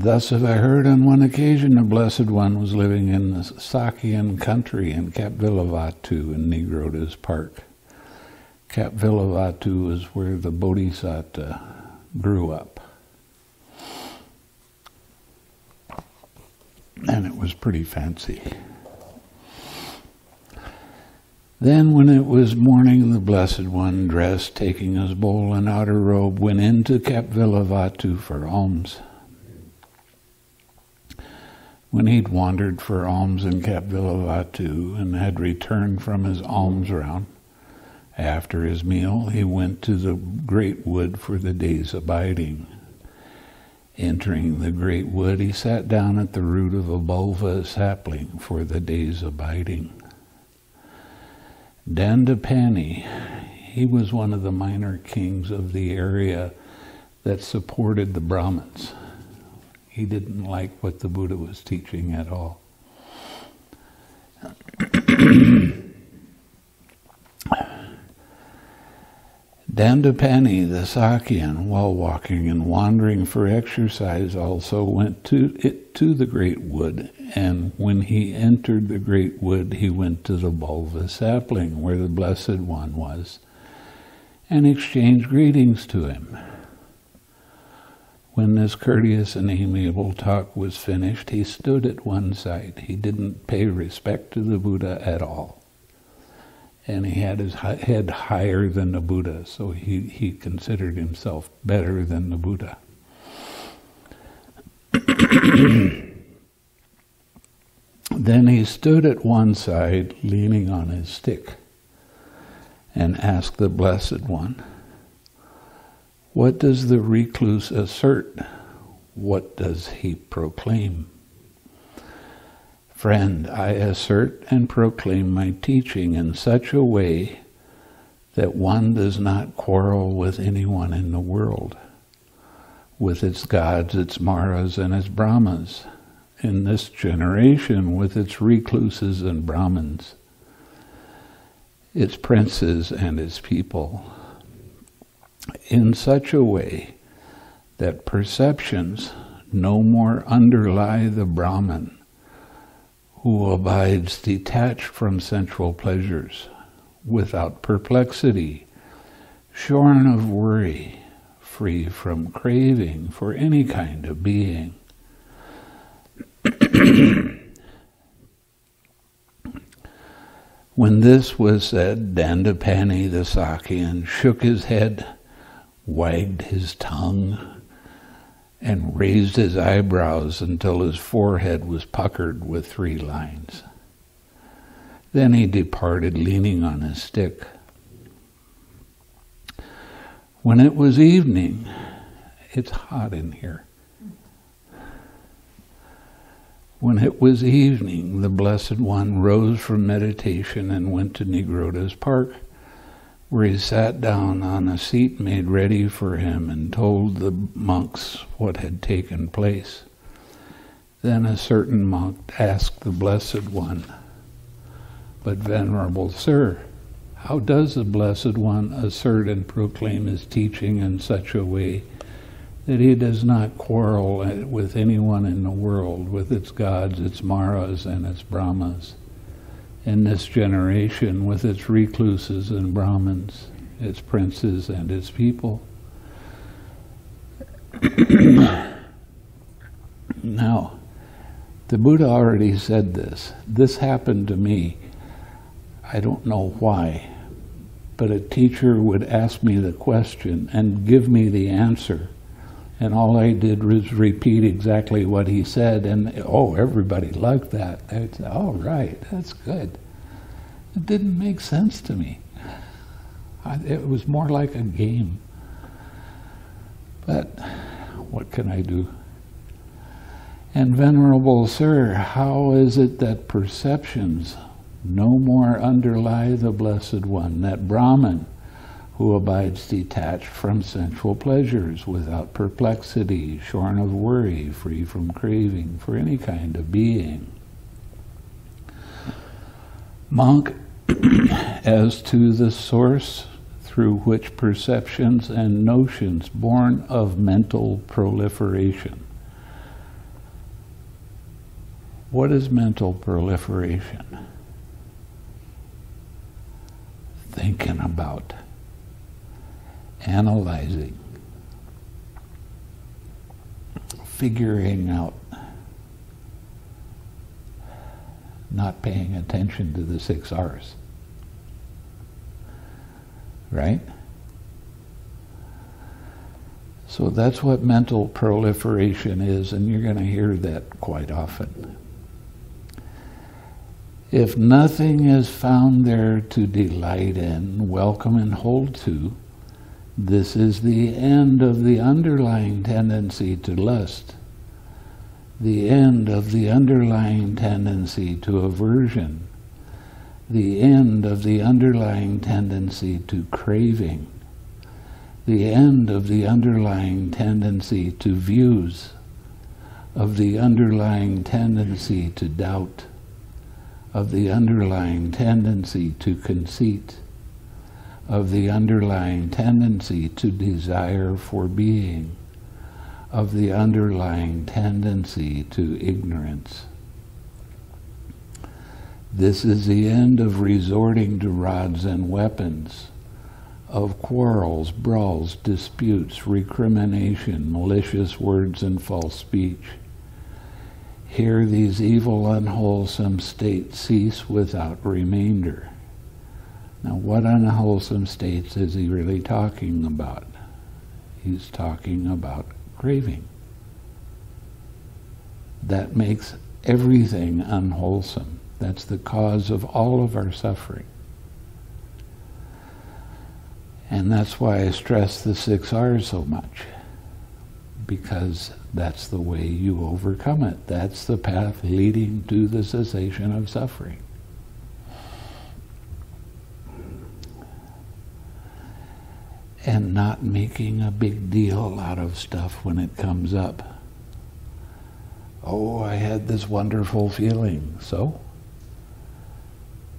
Thus have I heard on one occasion the Blessed One was living in the Sakyan country in Kapilavatthu in Nigrodha's park. Kapilavatthu is where the Bodhisattva grew up. And it was pretty fancy. Then, when it was morning, the Blessed One, dressed, taking his bowl and outer robe, went into Kapilavatthu for alms. When he'd wandered for alms in Kapilavatthu and had returned from his alms round, after his meal he went to the great wood for the day's abiding. Entering the great wood, he sat down at the root of a beluva sapling for the day's abiding. Dandapani, he was one of the minor kings of the area that supported the Brahmins. He didn't like what the Buddha was teaching at all. Dandapani, the Sakyan, while walking and wandering for exercise, also went to it to the great wood, and when he entered the great wood, he went to the beluva sapling where the Blessed One was, and exchanged greetings to him. When this courteous and amiable talk was finished, he stood at one side. He didn't pay respect to the Buddha at all. And he had his head higher than the Buddha, so he, he considered himself better than the Buddha. then he stood at one side, leaning on his stick, and asked the Blessed One, what does the recluse assert? What does he proclaim? Friend, I assert and proclaim my teaching in such a way that one does not quarrel with anyone in the world, with its gods, its maras, and its brahmas, in this generation with its recluses and brahmins, its princes and its people in such a way that perceptions no more underlie the Brahman who abides detached from sensual pleasures, without perplexity, shorn of worry, free from craving for any kind of being. when this was said, Dandapani the Sakyan shook his head wagged his tongue, and raised his eyebrows until his forehead was puckered with three lines. Then he departed, leaning on his stick. When it was evening, it's hot in here. When it was evening, the Blessed One rose from meditation and went to Nigrodha's park where he sat down on a seat made ready for him and told the monks what had taken place. Then a certain monk asked the Blessed One, But, Venerable Sir, how does the Blessed One assert and proclaim his teaching in such a way that he does not quarrel with anyone in the world, with its gods, its maras, and its brahmas? In this generation with its recluses and Brahmins, its princes and its people. now, the Buddha already said this. This happened to me. I don't know why, but a teacher would ask me the question and give me the answer. And all I did was repeat exactly what he said, and oh, everybody liked that. They'd say, "Oh, right, that's good." It didn't make sense to me. I, it was more like a game. But what can I do? And Venerable Sir, how is it that perceptions no more underlie the Blessed One, that Brahman? Who abides detached from sensual pleasures, without perplexity, shorn of worry, free from craving for any kind of being. Monk, as to the source through which perceptions and notions born of mental proliferation What is mental proliferation? Thinking about, analyzing, figuring out, not paying attention to the six R's. Right? So that's what mental proliferation is, and you're going to hear that quite often. If nothing is found there to delight in, welcome, and hold to, this is the end of the underlying tendency to lust, the end of the underlying tendency to aversion, the end of the underlying tendency to craving, the end of the underlying tendency to views, of the underlying tendency to doubt, of the underlying tendency to conceit of the underlying tendency to desire for being, of the underlying tendency to ignorance. This is the end of resorting to rods and weapons, of quarrels, brawls, disputes, recrimination, malicious words, and false speech. Here these evil, unwholesome states cease without remainder. Now, what unwholesome states is he really talking about? He's talking about craving. That makes everything unwholesome. That's the cause of all of our suffering. And that's why I stress the six R's so much. Because that's the way you overcome it. That's the path leading to the cessation of suffering. And not making a big deal out of stuff when it comes up. Oh, I had this wonderful feeling. So?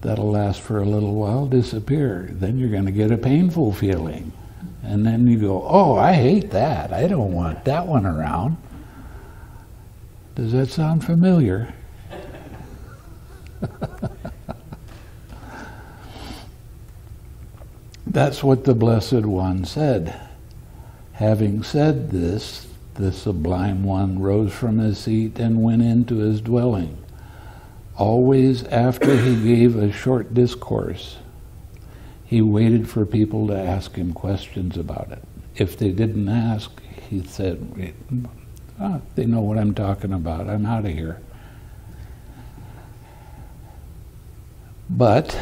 That'll last for a little while, disappear. Then you're going to get a painful feeling. And then you go, oh, I hate that. I don't want that one around. Does that sound familiar? That's what the Blessed One said. Having said this, the Sublime One rose from his seat and went into his dwelling. Always after he gave a short discourse, he waited for people to ask him questions about it. If they didn't ask, he said, oh, They know what I'm talking about. I'm out of here. But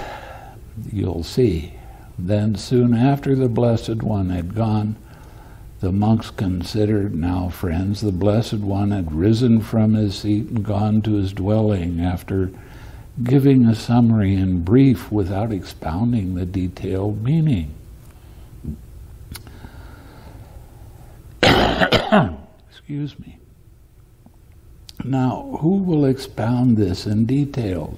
you'll see then, soon after the Blessed One had gone, the monks considered, now friends, the Blessed One had risen from his seat and gone to his dwelling after giving a summary in brief without expounding the detailed meaning. Excuse me. Now, who will expound this in detail?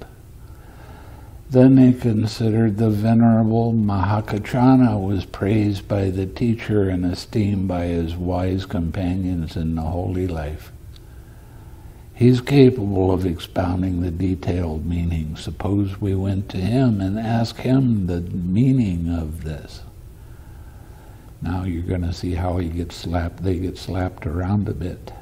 Then they considered the Venerable Mahakaccana was praised by the teacher and esteemed by his wise companions in the holy life. He's capable of expounding the detailed meaning. Suppose we went to him and asked him the meaning of this. Now you're going to see how he gets slapped. They get slapped around a bit.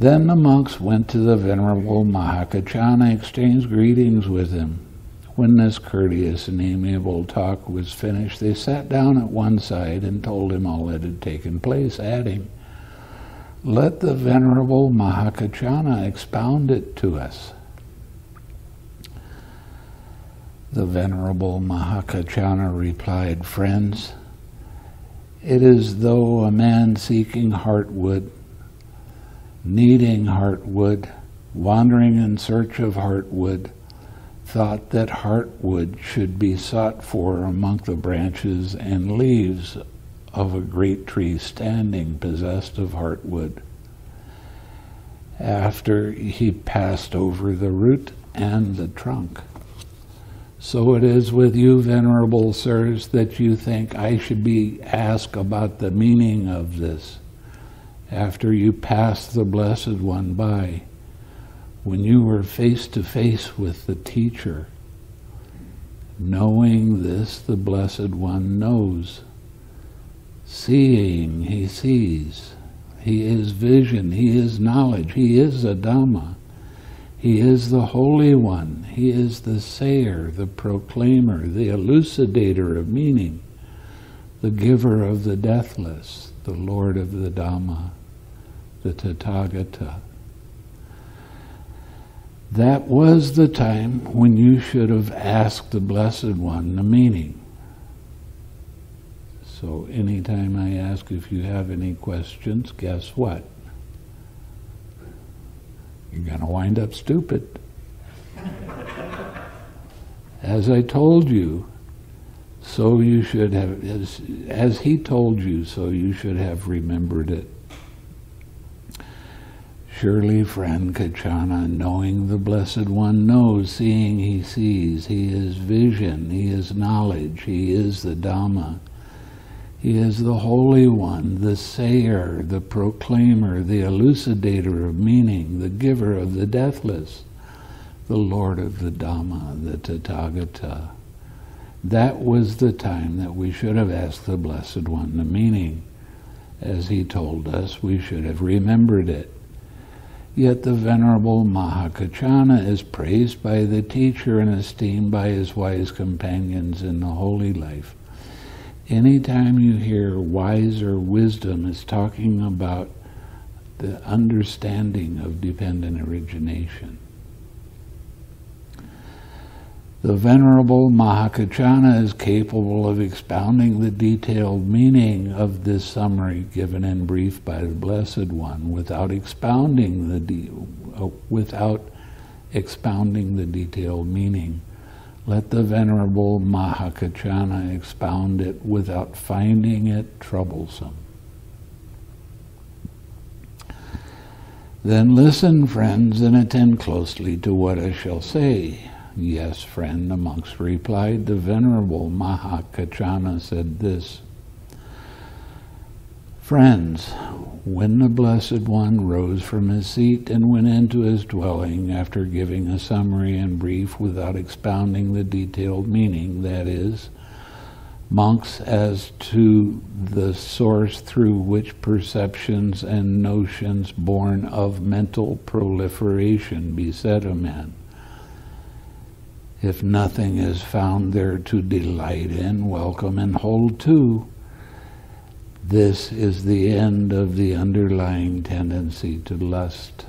Then the monks went to the venerable Mahakaccana, exchanged greetings with him. When this courteous and amiable talk was finished, they sat down at one side and told him all that had taken place, adding, Let the venerable Mahakaccana expound it to us. The venerable Mahakaccana replied, Friends, it is though a man seeking heartwood needing heartwood, wandering in search of heartwood, thought that heartwood should be sought for among the branches and leaves of a great tree standing possessed of heartwood. After he passed over the root and the trunk. So it is with you, venerable sirs, that you think I should be asked about the meaning of this after you pass the Blessed One by. when you were face to face with the teacher, knowing this, the Blessed One knows. Seeing, he sees. He is vision, he is knowledge, he is a Dhamma. He is the Holy One, he is the sayer, the proclaimer, the elucidator of meaning, the giver of the deathless, the Lord of the Dhamma, the Tathagata. That was the time when you should have asked the Blessed One the meaning. So anytime I ask if you have any questions, guess what? You're going to wind up stupid. As I told you, so you should have, as, as he told you, so you should have remembered it. Surely, friend Kaccana, knowing the Blessed One knows, seeing he sees, he is vision, he is knowledge, he is the Dhamma. He is the Holy One, the sayer, the proclaimer, the elucidator of meaning, the giver of the deathless, the Lord of the Dhamma, the Tathagata. That was the time that we should have asked the Blessed One the meaning. As he told us, we should have remembered it. Yet the Venerable Mahakaccana is praised by the teacher and esteemed by his wise companions in the holy life anytime you hear wise or wisdom, it's talking about the understanding of dependent origination. The Venerable Mahakaccana is capable of expounding the detailed meaning of this summary given in brief by the Blessed One without expounding the de- uh, without expounding the detailed meaning. Let the Venerable Mahakaccana expound it without finding it troublesome. Then listen, friends, and attend closely to what I shall say. Yes, friend, the monks replied. The Venerable Mahakaccana said this. Friends, when the Blessed One rose from his seat and went into his dwelling after giving a summary and brief without expounding the detailed meaning, that is, monks as to the source through which perceptions and notions born of mental proliferation beset a man. If nothing is found there to delight in, welcome, and hold to, this is the end of the underlying tendency to lust.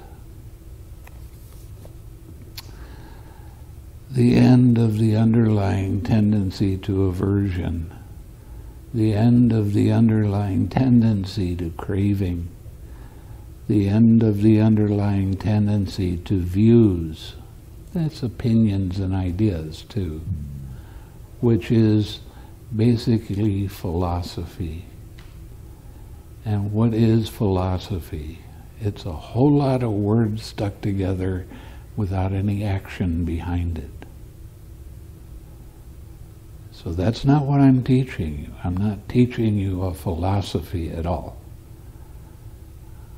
The end of the underlying tendency to aversion. The end of the underlying tendency to craving. The end of the underlying tendency to views. That's opinions and ideas too, which is basically philosophy. And what is philosophy? It's a whole lot of words stuck together without any action behind it. So that's not what I'm teaching you. I'm not teaching you a philosophy at all.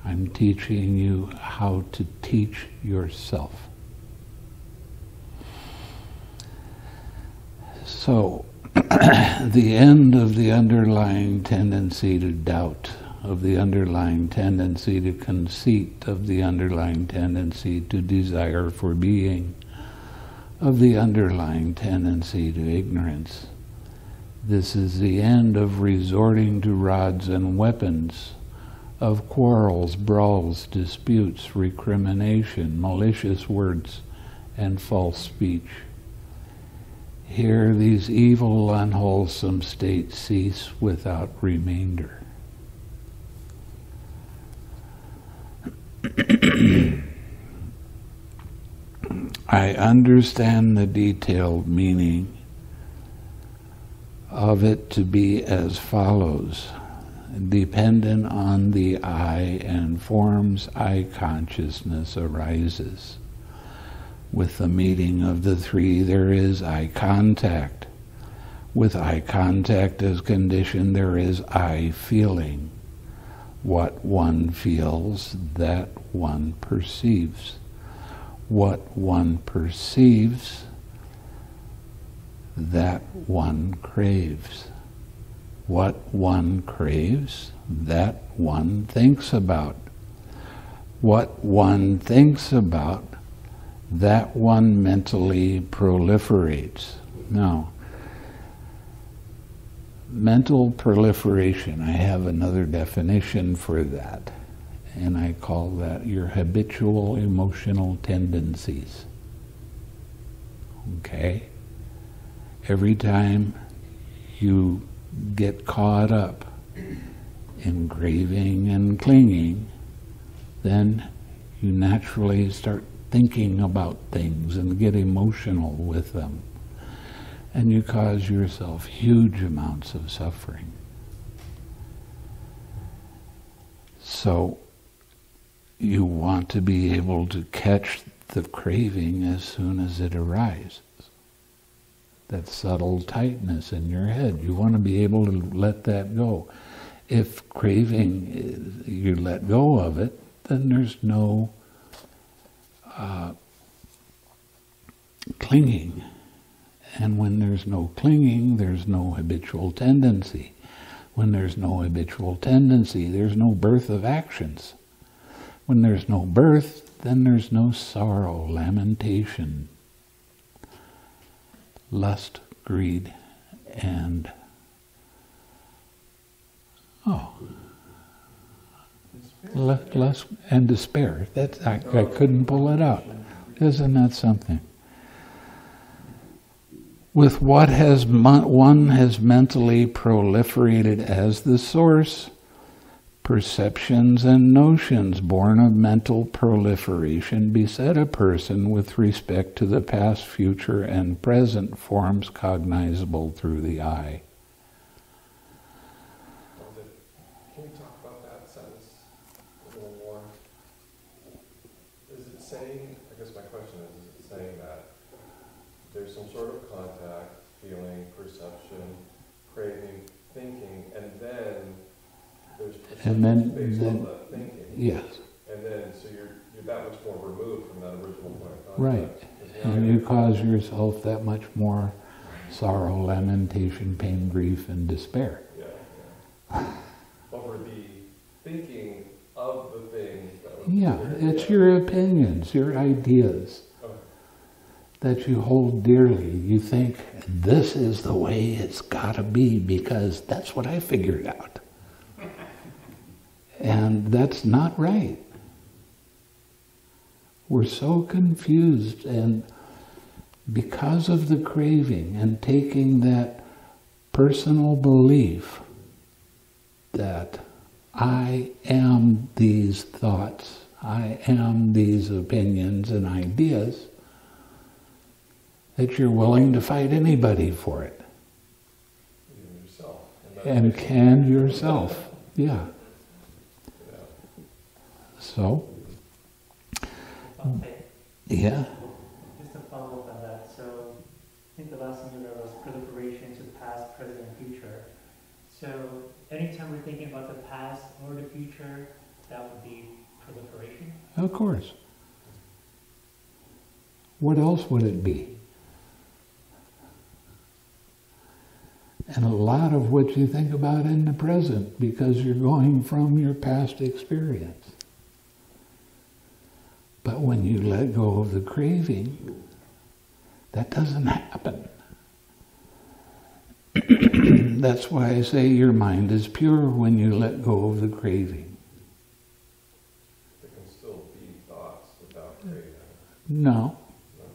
I'm teaching you how to teach yourself. So, the end of the underlying tendency to doubt of the underlying tendency to conceit, of the underlying tendency to desire for being, of the underlying tendency to ignorance. This is the end of resorting to rods and weapons, of quarrels, brawls, disputes, recrimination, malicious words, and false speech. Here these evil, unwholesome states cease without remainder. I understand the detailed meaning of it to be as follows dependent on the I and forms I consciousness arises. With the meeting of the three, there is eye contact. With eye contact as condition, there is eye feeling what one feels, that one perceives. what one perceives, that one craves. What one craves, that one thinks about. What one thinks about, that one mentally proliferates. Now, mental proliferation, I have another definition for that, and I call that your habitual emotional tendencies. Okay? Every time you get caught up in craving and clinging, then you naturally start thinking about things and get emotional with them. And you cause yourself huge amounts of suffering. So you want to be able to catch the craving as soon as it arises. That subtle tightness in your head. You want to be able to let that go. If craving, you let go of it, then there's no clinging. And when there's no clinging, there's no habitual tendency. When there's no habitual tendency, there's no birth of actions. When there's no birth, then there's no sorrow, lamentation, lust, greed, and oh, lust and despair. That I, I couldn't pull it out. Isn't that something? With what has one has mentally proliferated as the source, perceptions and notions born of mental proliferation beset a person with respect to the past, future, and present forms cognizable through the eye. And then, then yes. And then, so you're, you're that much more removed from that original point of contact. Right. And you cause yourself that much more sorrow, lamentation, pain, grief, and despair. Yeah, yeah. Over the thinking of the thing. yeah, it's your opinions, your ideas okay. that you hold dearly. You think this is the way it's got to be because that's what I figured out. And that's not right. We're so confused, and because of the craving and taking that personal belief that I am these thoughts, I am these opinions and ideas, that you're willing to fight anybody for it. And can yourself, yeah. So, yeah. Just to follow up on that, so I think the last thing you read was proliferation to the past, present, and future. So anytime we're thinking about the past or the future, that would be proliferation? Of course. What else would it be? And a lot of what you think about in the present because you're going from your past experience. But when you let go of the craving, that doesn't happen. That's why I say your mind is pure when you let go of the craving. There can still be thoughts without craving. No. no.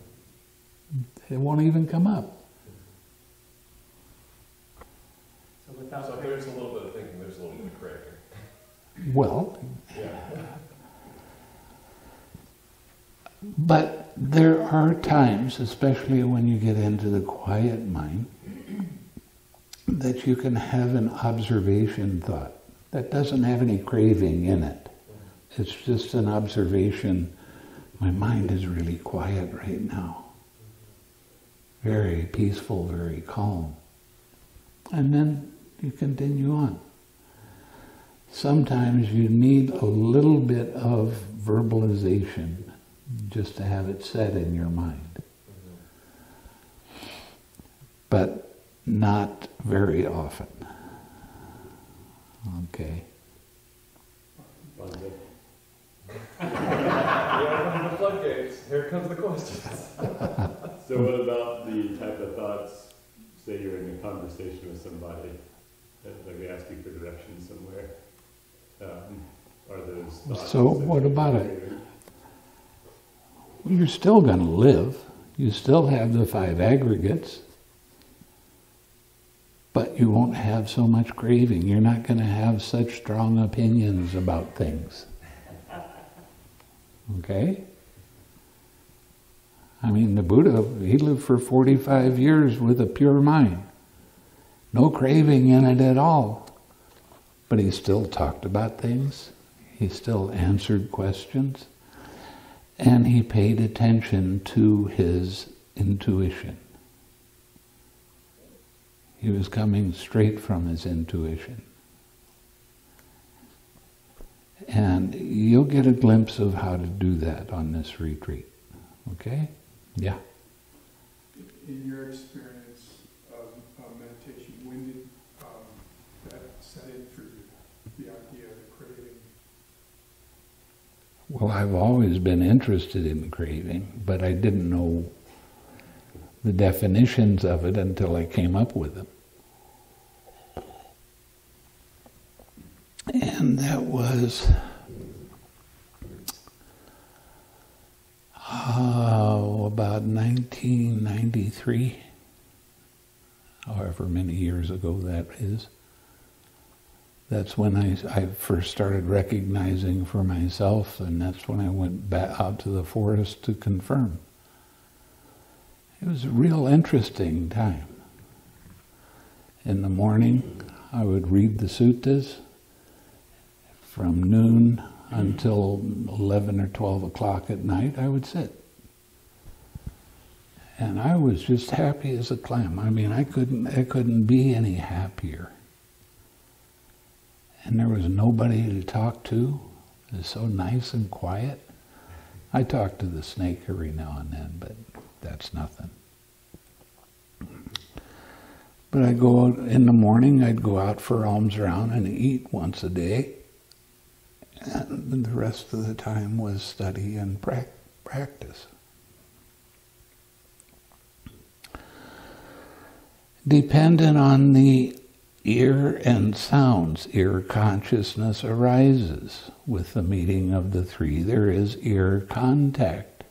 It won't even come up. So, without so there's a little bit of thinking, there's a little bit of craving. Well, yeah. But there are times, especially when you get into the quiet mind, that you can have an observation thought that doesn't have any craving in it. It's just an observation. My mind is really quiet right now. Very peaceful, very calm. And then you continue on. Sometimes you need a little bit of verbalization just to have it set in your mind. But not very often. Okay. Yeah, the floodgates, here comes the questions. So what about the type of thoughts, say you're in a conversation with somebody, that like they ask you for directions somewhere? Um, Are those? So what about it? You're still going to live. You still have the five aggregates. But you won't have so much craving. You're not going to have such strong opinions about things. Okay? I mean, the Buddha, he lived for 45 years with a pure mind. No craving in it at all. But he still talked about things. He still answered questions. And he paid attention to his intuition. He was coming straight from his intuition. And you'll get a glimpse of how to do that on this retreat. Okay? Yeah. In your experience of, of meditation, when did um, that set in for you, the idea of the craving? Well, I've always been interested in craving, but I didn't know the definitions of it until I came up with them. And that was oh, about 1993, however many years ago that is. That's when I, I first started recognizing for myself, and that's when I went back out to the forest to confirm. It was a real interesting time. In the morning, I would read the suttas from noon until 11 or 12 o'clock at night, I would sit. And I was just happy as a clam. I mean, I couldn't, I couldn't be any happier. And there was nobody to talk to. It was so nice and quiet. I talk to the snake every now and then, but that's nothing. But I go out in the morning, I'd go out for alms round and eat once a day. And the rest of the time was study and pra- practice. Dependent on the ear and sounds, ear consciousness arises. With the meeting of the three, there is ear contact.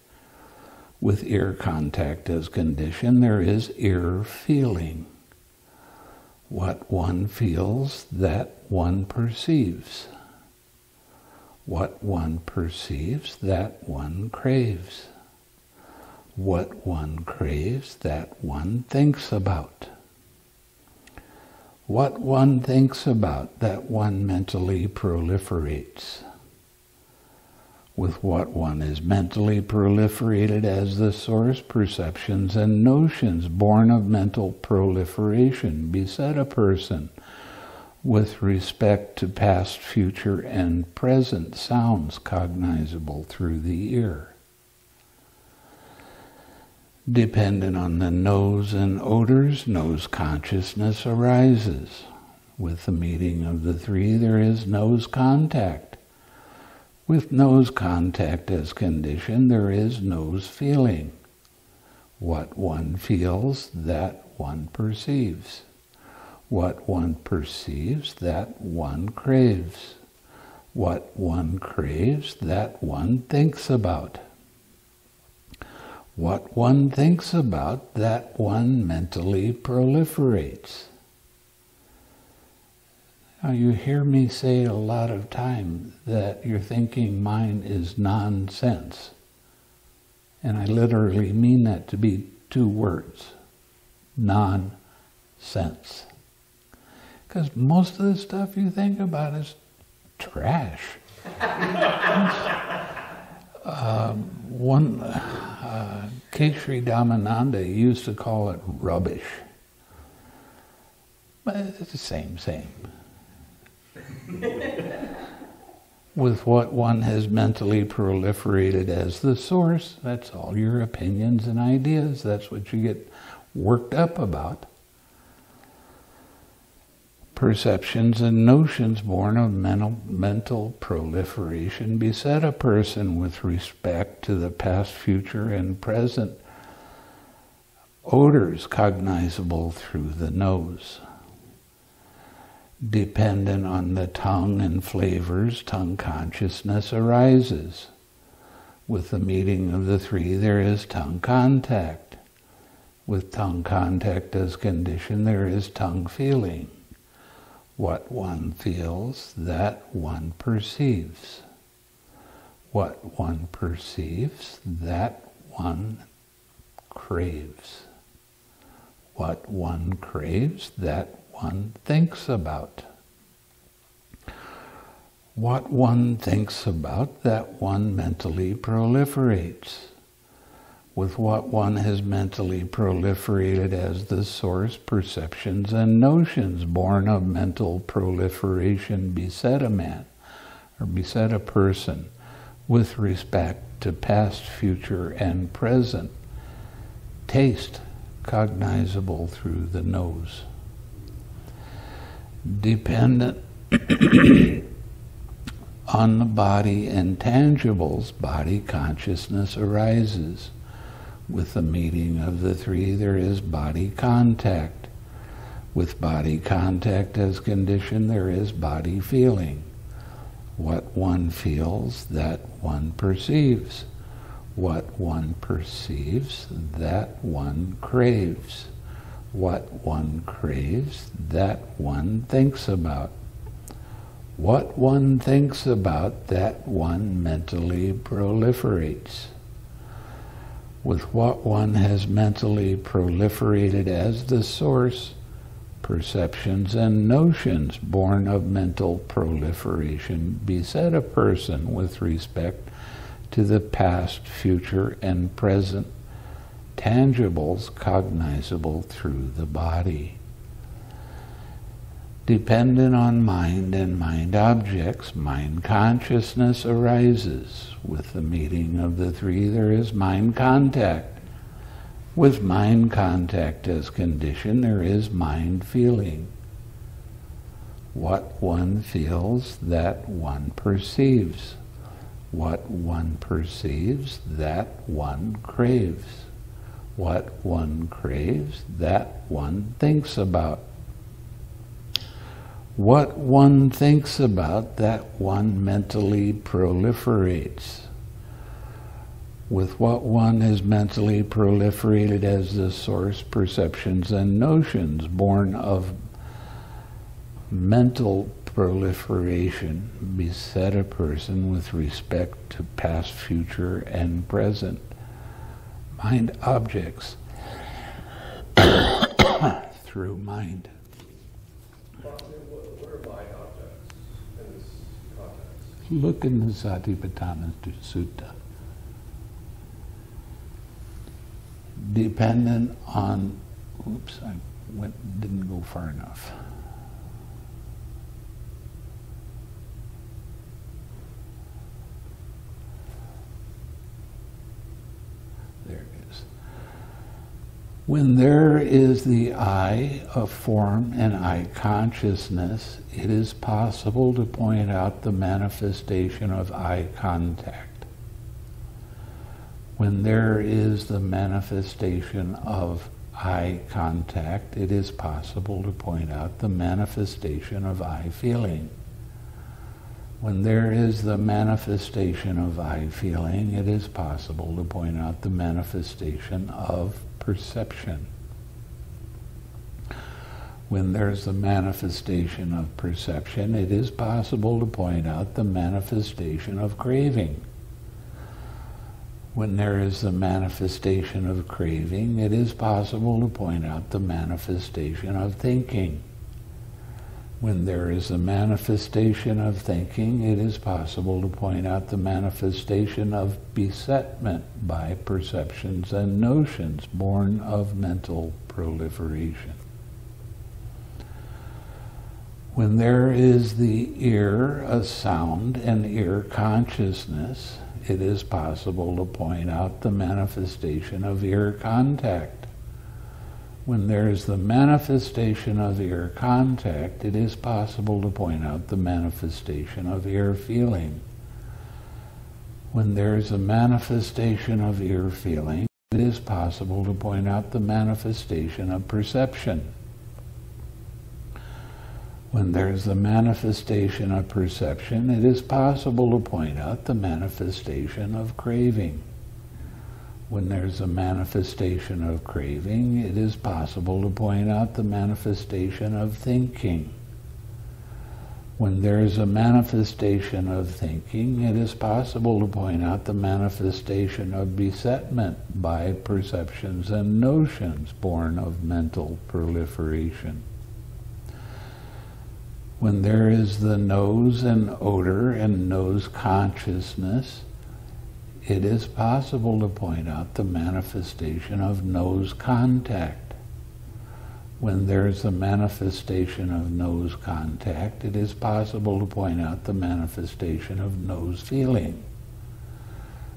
With ear contact as condition, there is ear feeling. What one feels, that one perceives. What one perceives, that one craves. What one craves, that one thinks about. What one thinks about, that one mentally proliferates. With what one is mentally proliferated as the source, perceptions and notions born of mental proliferation beset a person with respect to past, future, and present sounds cognizable through the ear. Dependent on the nose and odors, nose consciousness arises. With the meeting of the three, there is nose contact. With nose contact as condition, there is nose feeling. What one feels, that one perceives. What one perceives, that one craves. What one craves, that one thinks about. What one thinks about, that one mentally proliferates. Now, you hear me say a lot of time that your thinking mind is nonsense. And I literally mean that to be two words nonsense. Because most of the stuff you think about is trash. um, one, uh, Keshri Damananda used to call it rubbish. But it's the same, same. with what one has mentally proliferated as the source. That's all your opinions and ideas. That's what you get worked up about. Perceptions and notions born of mental, mental proliferation beset a person with respect to the past, future, and present odors cognizable through the nose. Dependent on the tongue and flavors, tongue consciousness arises. With the meeting of the three, there is tongue contact. With tongue contact as condition, there is tongue feeling. What one feels, that one perceives. What one perceives, that one craves. What one craves, that one thinks about. What one thinks about, that one mentally proliferates. With what one has mentally proliferated as the source, perceptions and notions born of mental proliferation beset a man or beset a person with respect to past, future, and present. Taste cognizable through the nose dependent on the body and tangibles, body consciousness arises. With the meeting of the three, there is body contact. With body contact as condition, there is body feeling. What one feels, that one perceives. What one perceives, that one craves what one craves, that one thinks about. What one thinks about, that one mentally proliferates. With what one has mentally proliferated as the source, perceptions and notions born of mental proliferation beset a person with respect to the past, future, and present tangibles cognizable through the body. Dependent on mind and mind objects, mind consciousness arises. With the meeting of the three, there is mind contact. With mind contact as condition, there is mind feeling. What one feels, that one perceives. What one perceives, that one craves. What one craves, that one thinks about. What one thinks about, that one mentally proliferates. With what one has mentally proliferated as the source, perceptions and notions born of mental proliferation beset a person with respect to past, future, and present mind objects through mind. What what are mind objects in this context? Look in the Satipatthana Sutta. Dependent on, oops, I went, didn't go far enough. There it is. When there is the eye of form and eye consciousness, it is possible to point out the manifestation of eye contact. When there is the manifestation of eye contact, it is possible to point out the manifestation of eye feeling. When there is the manifestation of eye feeling, it is possible to point out the manifestation of perception. When there's the manifestation of perception, it is possible to point out the manifestation of craving. When there is the manifestation of craving, it is possible to point out the manifestation of thinking. When there is a manifestation of thinking, it is possible to point out the manifestation of besetment by perceptions and notions born of mental proliferation. When there is the ear, a sound, and ear consciousness, it is possible to point out the manifestation of ear contact. When there is the manifestation of ear contact, it is possible to point out the manifestation of ear feeling. When there is a manifestation of ear feeling, it is possible to point out the manifestation of perception. When there is the manifestation of perception, it is possible to point out the manifestation of craving. When there's a manifestation of craving, it is possible to point out the manifestation of thinking. When there is a manifestation of thinking, it is possible to point out the manifestation of besetment by perceptions and notions born of mental proliferation. When there is the nose and odor and nose consciousness, it is possible to point out the manifestation of nose contact. When there is a manifestation of nose contact, it is possible to point out the manifestation of nose feeling.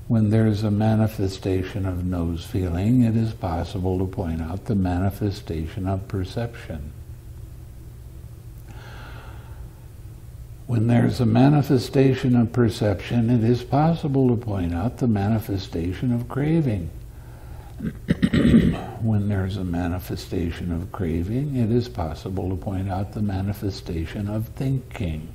When there is a manifestation of nose feeling, it is possible to point out the manifestation of perception. When there's a manifestation of perception, it is possible to point out the manifestation of craving. when there's a manifestation of craving, it is possible to point out the manifestation of thinking.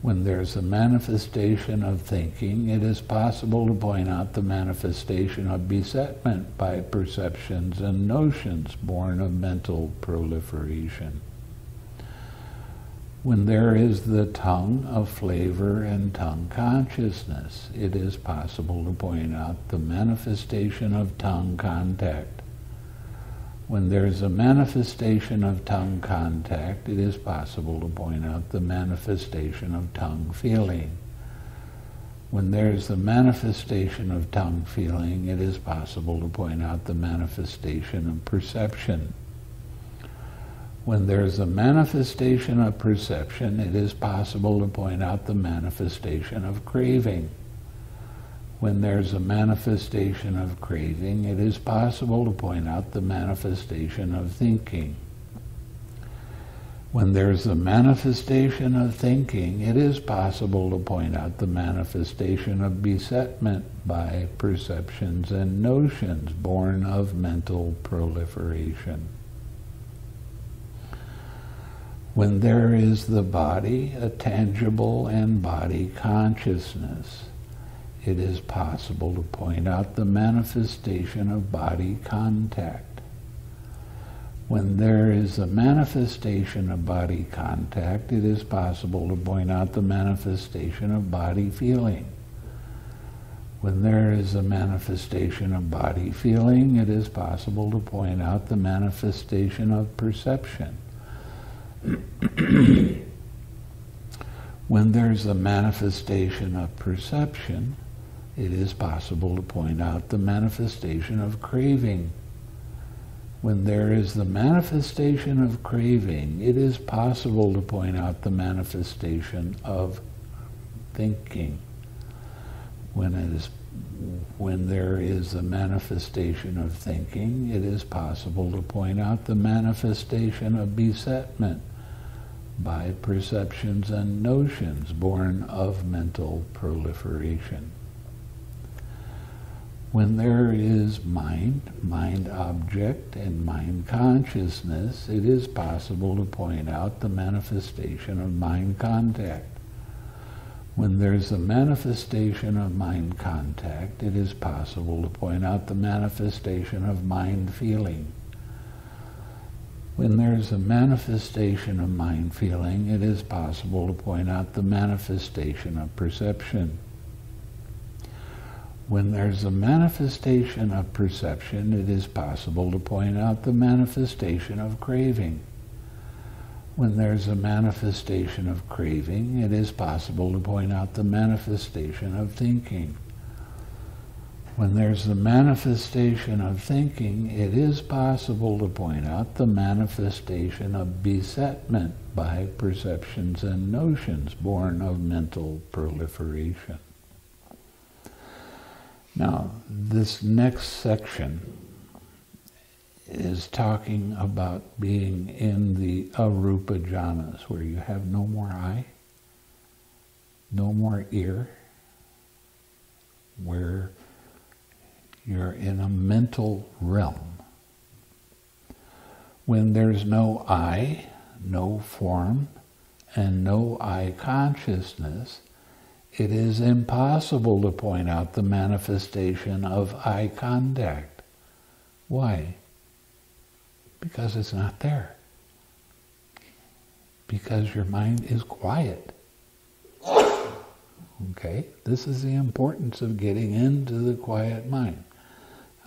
When there's a manifestation of thinking, it is possible to point out the manifestation of besetment by perceptions and notions born of mental proliferation when there is the tongue of flavor and tongue consciousness, it is possible to point out the manifestation of tongue contact. When there is a manifestation of tongue contact, it is possible to point out the manifestation of tongue feeling. When there is the manifestation of tongue feeling, it is possible to point out the manifestation of perception. When there's a manifestation of perception, it is possible to point out the manifestation of craving. When there's a manifestation of craving, it is possible to point out the manifestation of thinking. When there's a manifestation of thinking, it is possible to point out the manifestation of besetment by perceptions and notions born of mental proliferation. When there is the body, a tangible and body consciousness, it is possible to point out the manifestation of body contact. When there is a manifestation of body contact, it is possible to point out the manifestation of body feeling. When there is a manifestation of body feeling, it is possible to point out the manifestation of perception. When there's a manifestation of perception, it is possible to point out the manifestation of craving. When there is the manifestation of craving, it is possible to point out the manifestation of thinking. When it is when there is a manifestation of thinking, it is possible to point out the manifestation of besetment by perceptions and notions born of mental proliferation. When there is mind, mind object, and mind consciousness, it is possible to point out the manifestation of mind contact. When there's a manifestation of mind contact, it is possible to point out the manifestation of mind feeling. When there's a manifestation of mind feeling, it is possible to point out the manifestation of perception. When there's a manifestation of perception, it is possible to point out the manifestation of craving. When there's a manifestation of craving, it is possible to point out the manifestation of thinking. When there's the manifestation of thinking, it is possible to point out the manifestation of besetment by perceptions and notions born of mental proliferation. Now, this next section is talking about being in the arupa jhanas, where you have no more eye, no more ear, where you're in a mental realm. When there's no eye, no form, and no eye consciousness, it is impossible to point out the manifestation of eye contact. Why? Because it's not there. Because your mind is quiet. Okay? This is the importance of getting into the quiet mind.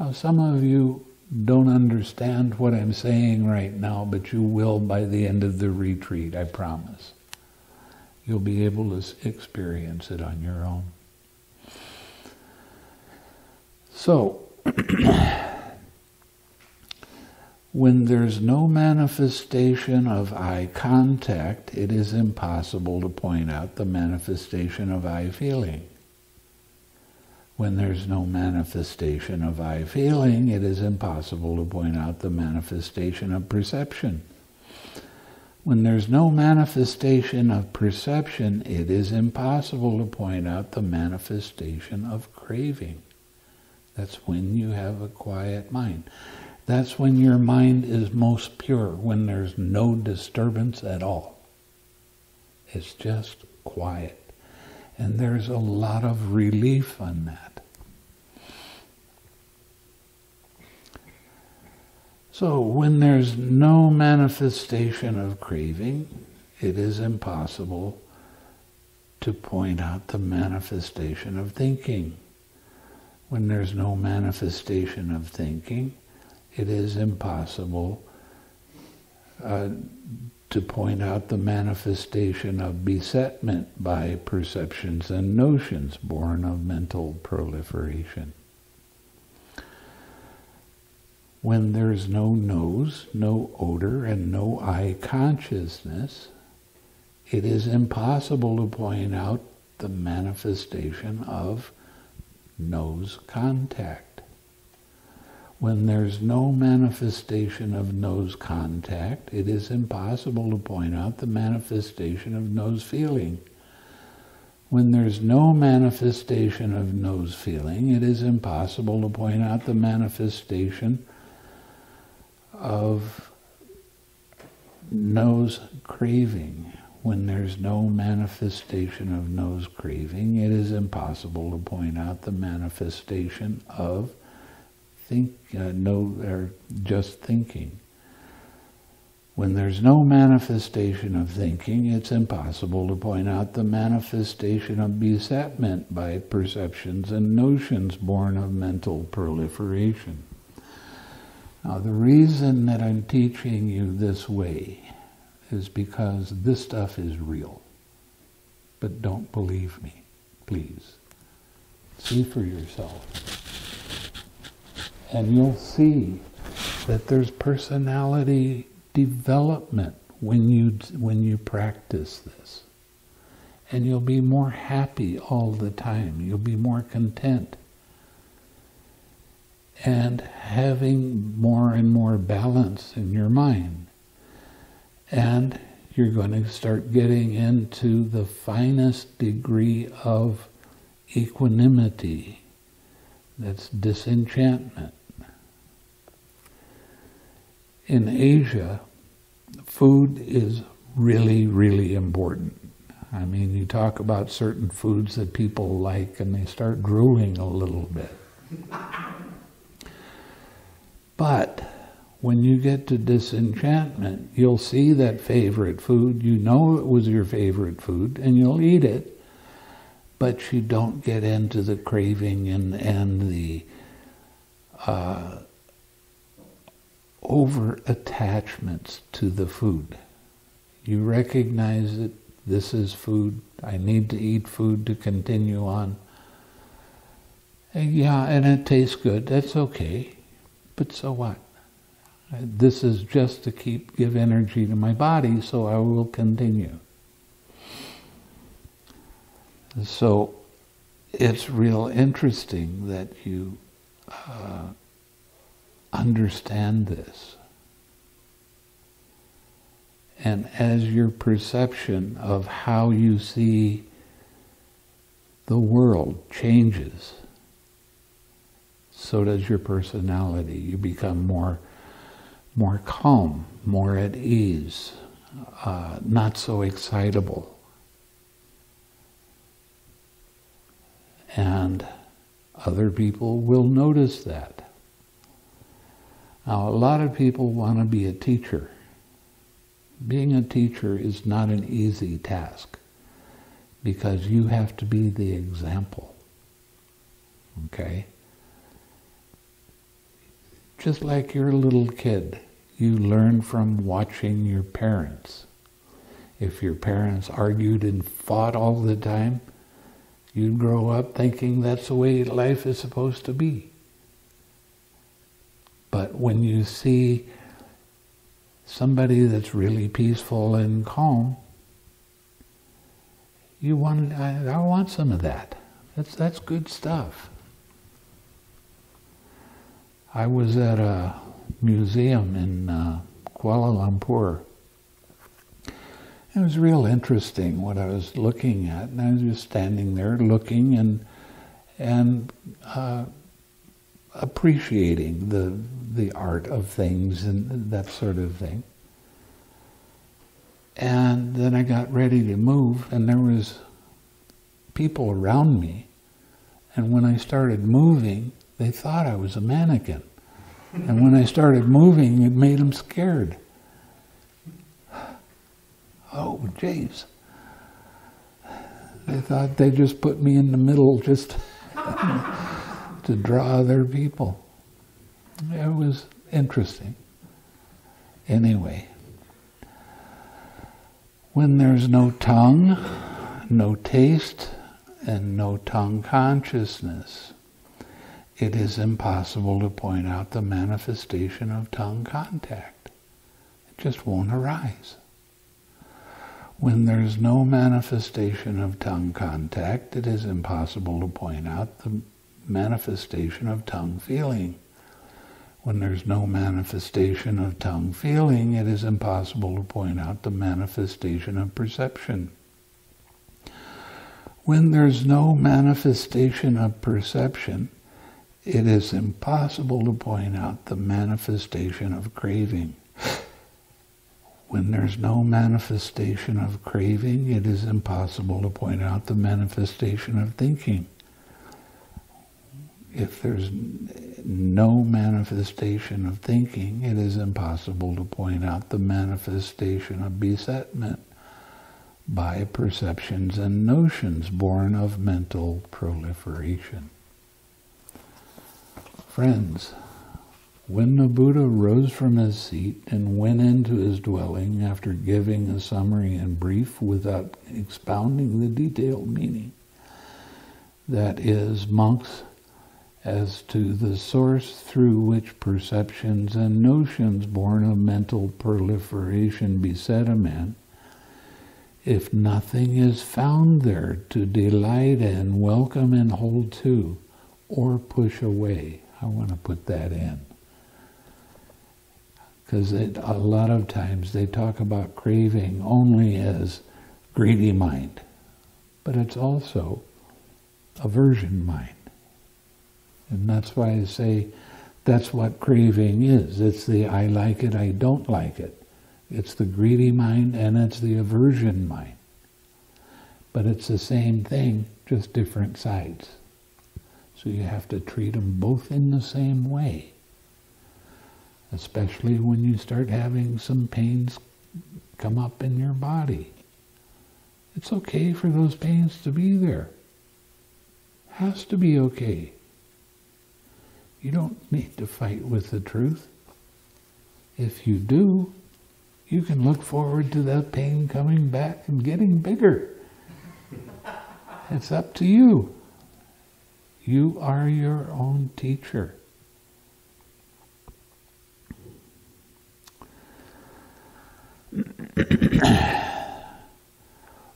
Now, some of you don't understand what I'm saying right now, but you will by the end of the retreat, I promise. You'll be able to experience it on your own. So, when there's no manifestation of eye contact, it is impossible to point out the manifestation of eye feeling. When there's no manifestation of eye feeling, it is impossible to point out the manifestation of perception. When there's no manifestation of perception, it is impossible to point out the manifestation of craving. That's when you have a quiet mind. That's when your mind is most pure, when there's no disturbance at all. It's just quiet. And there's a lot of relief on that. So when there's no manifestation of craving, it is impossible to point out the manifestation of thinking. When there's no manifestation of thinking, it is impossible uh, to point out the manifestation of besetment by perceptions and notions born of mental proliferation. When there's no nose, no odor, and no eye consciousness, it is impossible to point out the manifestation of nose contact. When there's no manifestation of nose contact, it is impossible to point out the manifestation of nose feeling. When there's no manifestation of nose feeling, it is impossible to point out the manifestation of nose craving. When there's no manifestation of nose craving, it is impossible to point out the manifestation of think, uh, no, or just thinking. When there's no manifestation of thinking, it's impossible to point out the manifestation of besetment by perceptions and notions born of mental proliferation. Now, the reason that I'm teaching you this way is because this stuff is real. But don't believe me, please. See for yourself. And you'll see that there's personality development when you, when you practice this. And you'll be more happy all the time. You'll be more content and having more and more balance in your mind. And you're going to start getting into the finest degree of equanimity. That's disenchantment. In Asia, food is really, really important. I mean, you talk about certain foods that people like and they start drooling a little bit. But when you get to disenchantment, you'll see that favorite food, you know it was your favorite food, and you'll eat it, but you don't get into the craving and, and the uh, over attachments to the food. You recognize that this is food, I need to eat food to continue on And yeah, and it tastes good. That's okay. But so what? Uh, This is just to keep give energy to my body, so I will continue. So it's real interesting that you uh, understand this. And as your perception of how you see the world changes, so does your personality. You become more, more calm, more at ease, uh, not so excitable. And other people will notice that. Now, a lot of people want to be a teacher. Being a teacher is not an easy task because you have to be the example. Okay? Just like you're a little kid, you learn from watching your parents. If your parents argued and fought all the time, you'd grow up thinking that's the way life is supposed to be. But when you see somebody that's really peaceful and calm, you want I, I want some of that. That's that's good stuff. I was at a museum in uh, Kuala Lumpur. It was real interesting what I was looking at, and I was just standing there looking and and uh, appreciating the the art of things and that sort of thing. And then I got ready to move, and there was people around me. And when I started moving, they thought I was a mannequin. And when I started moving, it made them scared. Oh, jeez. They thought they just put me in the middle just to draw other people. It was interesting. Anyway, when there's no tongue, no taste, and no tongue consciousness, it is impossible to point out the manifestation of tongue contact. It just won't arise. When there's no manifestation of tongue contact, it is impossible to point out the manifestation of tongue feeling. When there's no manifestation of tongue feeling, it is impossible to point out the manifestation of perception. When there's no manifestation of perception, it is impossible to point out the manifestation of craving. When there's no manifestation of craving, it is impossible to point out the manifestation of thinking. If there's no manifestation of thinking, it is impossible to point out the manifestation of besetment by perceptions and notions born of mental proliferation. Friends, when the Buddha rose from his seat and went into his dwelling after giving a summary and brief without expounding the detailed meaning, that is, monks, as to the source through which perceptions and notions born of mental proliferation beset a man, if nothing is found there to delight in, welcome and hold to, or push away. I want to put that in. Because a lot of times they talk about craving only as greedy mind, but it's also aversion mind. And that's why I say that's what craving is. It's the I like it, I don't like it. It's the greedy mind and it's the aversion mind. But it's the same thing, just different sides. So you have to treat them both in the same way. Especially when you start having some pains come up in your body. It's okay for those pains to be there. Has to be okay. You don't need to fight with the truth. If you do, you can look forward to that pain coming back and getting bigger. It's up to you. You are your own teacher.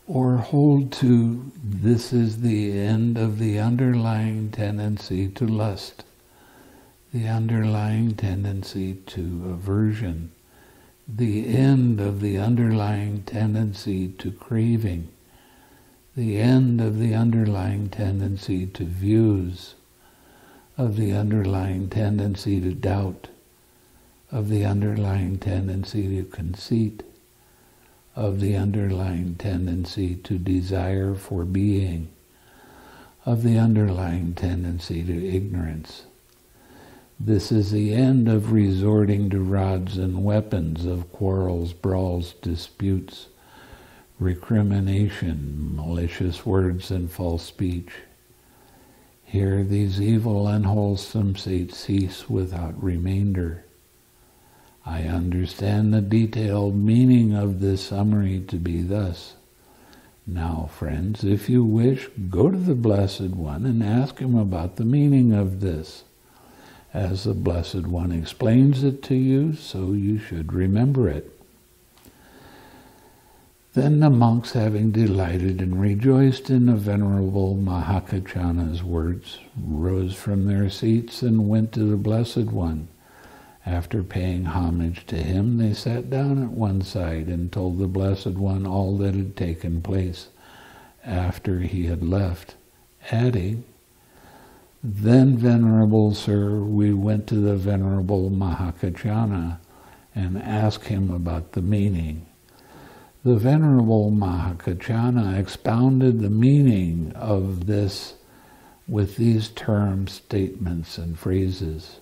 or hold to this is the end of the underlying tendency to lust, the underlying tendency to aversion, the end of the underlying tendency to craving, the end of the underlying tendency to views, of the underlying tendency to doubt, of the underlying tendency to conceit, of the underlying tendency to desire for being, of the underlying tendency to ignorance. This is the end of resorting to rods and weapons of quarrels, brawls, disputes, recrimination, malicious words, and false speech. Here these evil, unwholesome cease without remainder. I understand the detailed meaning of this summary to be thus. Now, friends, if you wish, go to the Blessed One and ask him about the meaning of this. As the Blessed One explains it to you, so you should remember it. Then the monks, having delighted and rejoiced in the Venerable Mahakaccana's words, rose from their seats and went to the Blessed One. After paying homage to him, they sat down at one side and told the Blessed One all that had taken place after he had left, adding, Then, Venerable Sir, we went to the Venerable Mahakaccana and asked him about the meaning. The Venerable Mahakaccana expounded the meaning of this with these terms, statements, and phrases.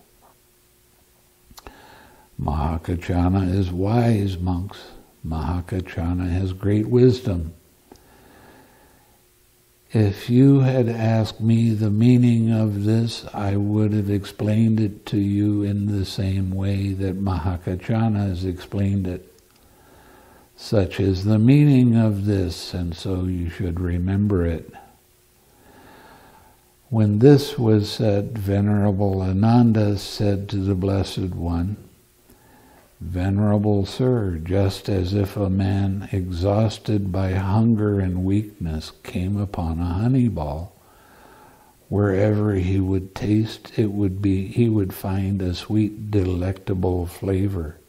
Mahakaccana is wise, monks. Mahakaccana has great wisdom. If you had asked me the meaning of this, I would have explained it to you in the same way that Mahakaccana has explained it. Such is the meaning of this, and so you should remember it. When this was said, Venerable Ananda said to the Blessed One, Venerable Sir, just as if a man exhausted by hunger and weakness came upon a honey ball, wherever he would taste it would be he would find a sweet delectable flavor.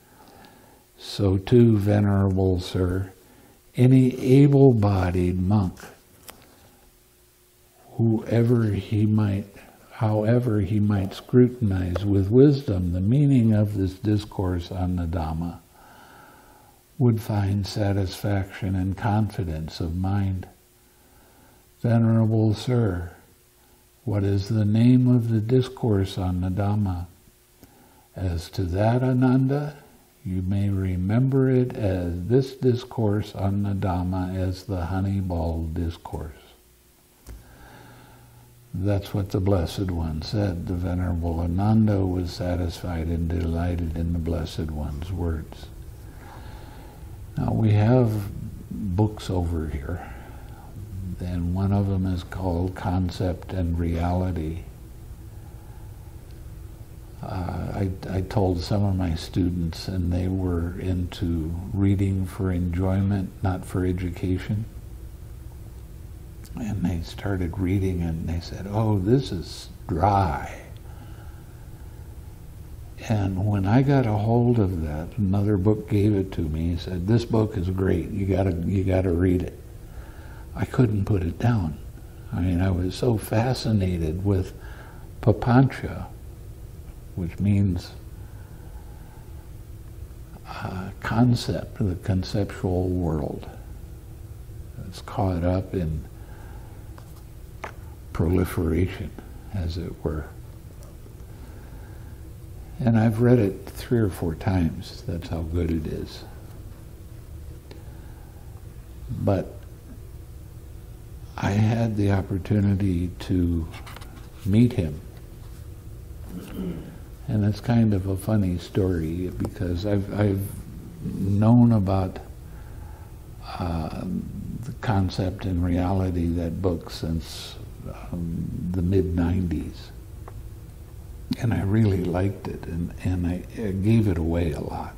So too, Venerable Sir, any able-bodied monk, whoever he might however he might scrutinize with wisdom the meaning of this discourse on the Dhamma, would find satisfaction and confidence of mind. Venerable Sir, what is the name of the discourse on the Dhamma? As to that, Ananda, you may remember it as this discourse on the Dhamma as the Honeyball discourse. That's what the Blessed One said. The Venerable Ananda was satisfied and delighted in the Blessed One's words. Now we have books over here, and one of them is called Concept and Reality. Uh, I, I told some of my students, and they were into reading for enjoyment, not for education and they started reading and they said, oh, this is dry. And when I got a hold of that, another book gave it to me. He said, "This book is great. You gotta, you gotta read it." I couldn't put it down. I mean, I was so fascinated with papancha, which means uh, concept, the conceptual world. It's caught up in proliferation, as it were. And I've read it three or four times. That's how good it is. But I had the opportunity to meet him. And it's kind of a funny story because I've, I've known about uh, the concept and reality, that book, since um, the mid 90s. And I really liked it, and, and I, I gave it away a lot.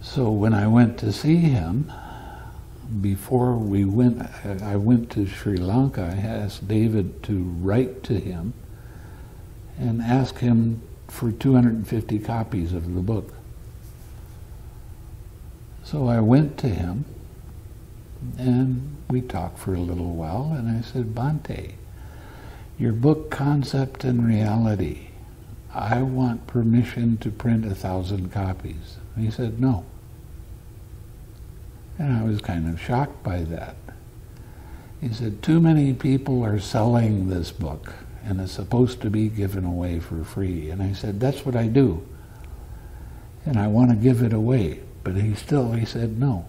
So when I went to see him, before we went, I went to Sri Lanka, I asked David to write to him and ask him for 250 copies of the book. So I went to him and we talked for a little while and I said, Bhante, your book Concept and Reality, I want permission to print a thousand copies. And he said, no. And I was kind of shocked by that. He said, too many people are selling this book and it's supposed to be given away for free. And I said, that's what I do. And I want to give it away. But he still, he said, no.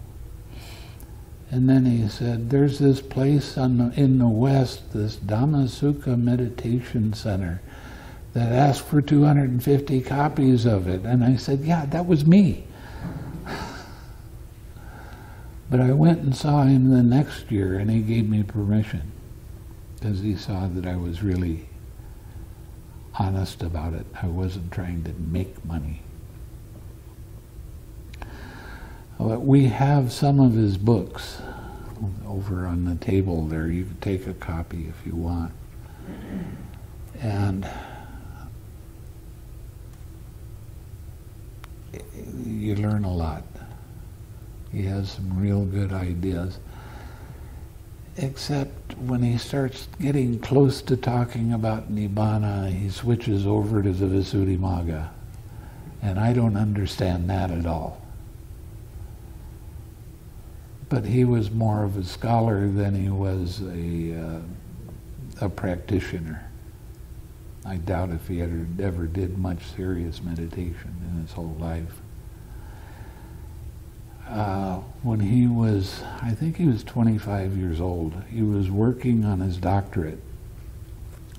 And then he said, there's this place on the, in the west, this Dhammasukha Meditation Center, that asked for 250 copies of it. And I said, yeah, that was me. But I went and saw him the next year, and he gave me permission because he saw that I was really honest about it. I wasn't trying to make money. But we have some of his books over on the table there. You can take a copy if you want. And you learn a lot. He has some real good ideas. Except when he starts getting close to talking about Nibbana, he switches over to the Visuddhimagga. And I don't understand that at all. But he was more of a scholar than he was a, uh, a practitioner. I doubt if he ever, ever did much serious meditation in his whole life. Uh, when he was, I think he was 25 years old, he was working on his doctorate,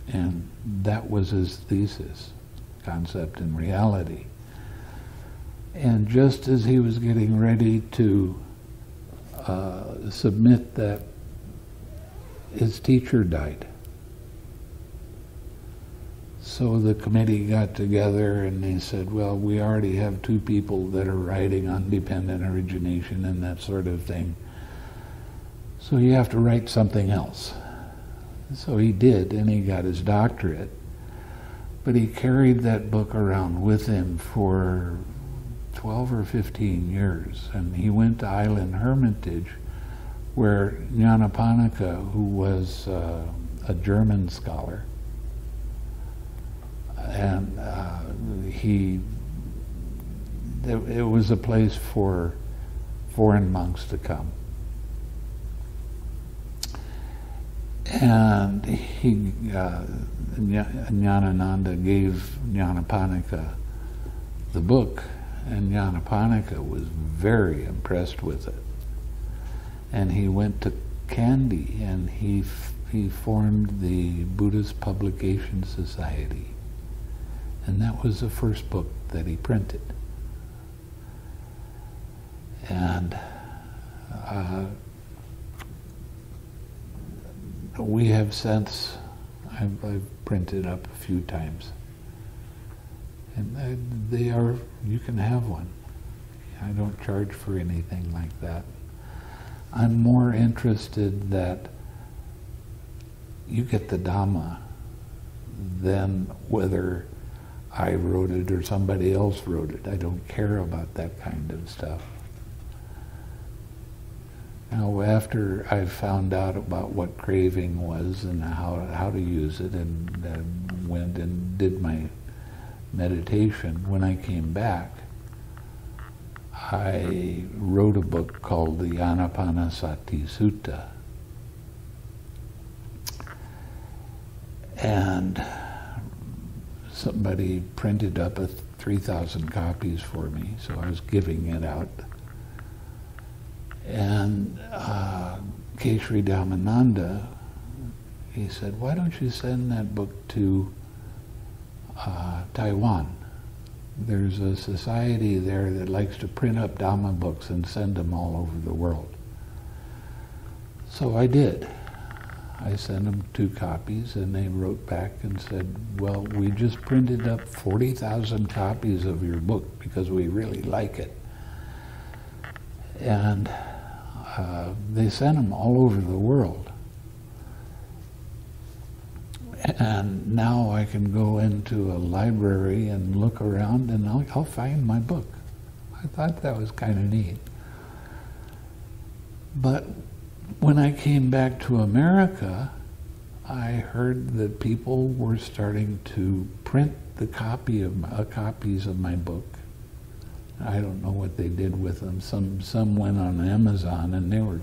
and that was his thesis, concept and reality. And just as he was getting ready to uh, submit that, his teacher died. So the committee got together and they said, well, we already have two people that are writing on dependent origination and that sort of thing. So you have to write something else. So he did, and he got his doctorate. But he carried that book around with him for 12 or 15 years. And he went to Island Hermitage, where Nyanaponika, who was uh, a German scholar, and uh, he it, was a place for foreign monks to come. And he uh, Nyanananda gave Nyanaponika the book and Nyanaponika was very impressed with it. And he went to Kandy and he he formed the Buddhist Publication Society and that was the first book that he printed. And uh, we have since, I've, I've, printed up a few times. And they are, you can have one. I don't charge for anything like that. I'm more interested that you get the Dhamma than whether I wrote it or somebody else wrote it. I don't care about that kind of stuff. Now, after I found out about what craving was and how, how to use it and uh, went and did my meditation, when I came back, I wrote a book called the Anapanasati Sutta. And somebody printed up a 3,000 copies for me, so I was giving it out. And uh, K. Sri Dhammananda, he said, why don't you send that book to uh, Taiwan? There's a society there that likes to print up Dhamma books and send them all over the world. So I did. I sent them two copies, and they wrote back and said, "Well, we just printed up forty thousand copies of your book because we really like it." And uh, they sent them all over the world. And now I can go into a library and look around, and I'll, I'll find my book. I thought that was kind of neat. But when I came back to America, I heard that people were starting to print the copy of uh, copies of my book. I don't know what they did with them. Some some went on Amazon, and they were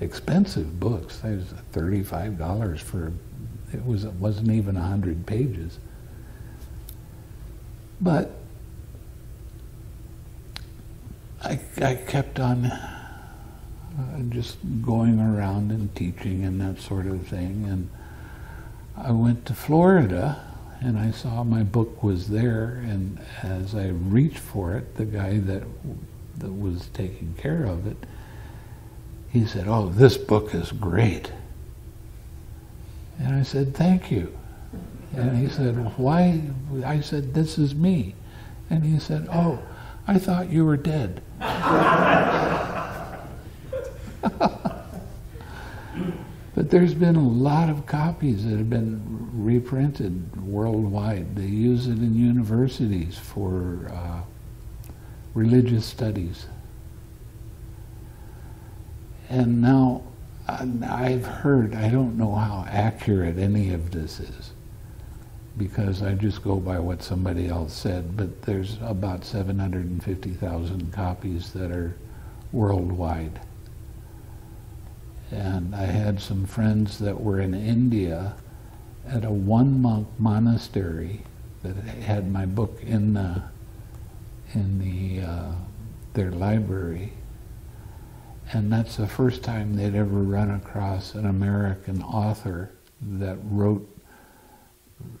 expensive books. They was thirty-five dollars for. It was it wasn't even hundred pages. But I I kept on uh, just going around and teaching and that sort of thing. And I went to Florida and I saw my book was there. And as I reached for it, the guy that that was taking care of it, he said, "Oh, this book is great." And I said, "Thank you." And he said, "Why?" I said, "This is me." And he said, "Oh, I thought you were dead." But there's been a lot of copies that have been reprinted worldwide. They use it in universities for uh, religious studies. And now I've heard, I don't know how accurate any of this is, because I just go by what somebody else said, but there's about 750,000 copies that are worldwide. And I had some friends that were in India at a one monk monastery that had my book in the in the uh, their library. And that's the first time they'd ever run across an American author that wrote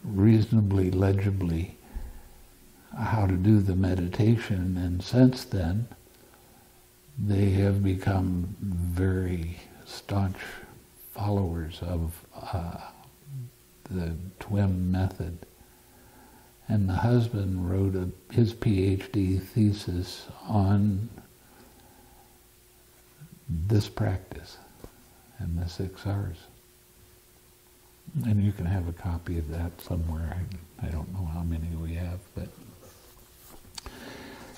reasonably legibly how to do the meditation. And since then, they have become very staunch followers of uh, the TWIM method. And the husband wrote a, his PhD thesis on this practice and the six R's. And you can have a copy of that somewhere. I, I don't know how many we have, but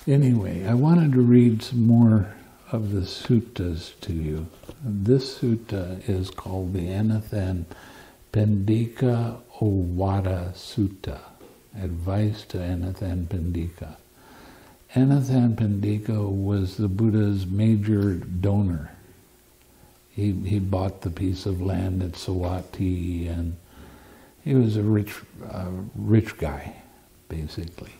anyway, I wanted to read some more of the suttas to you. This sutta is called the Anathan Pendika Ovada Sutta, advice to Anathapindika. Anathan Pendika was the Buddha's major donor. He, he bought the piece of land at Savatthi and he was a rich, uh, rich guy, basically.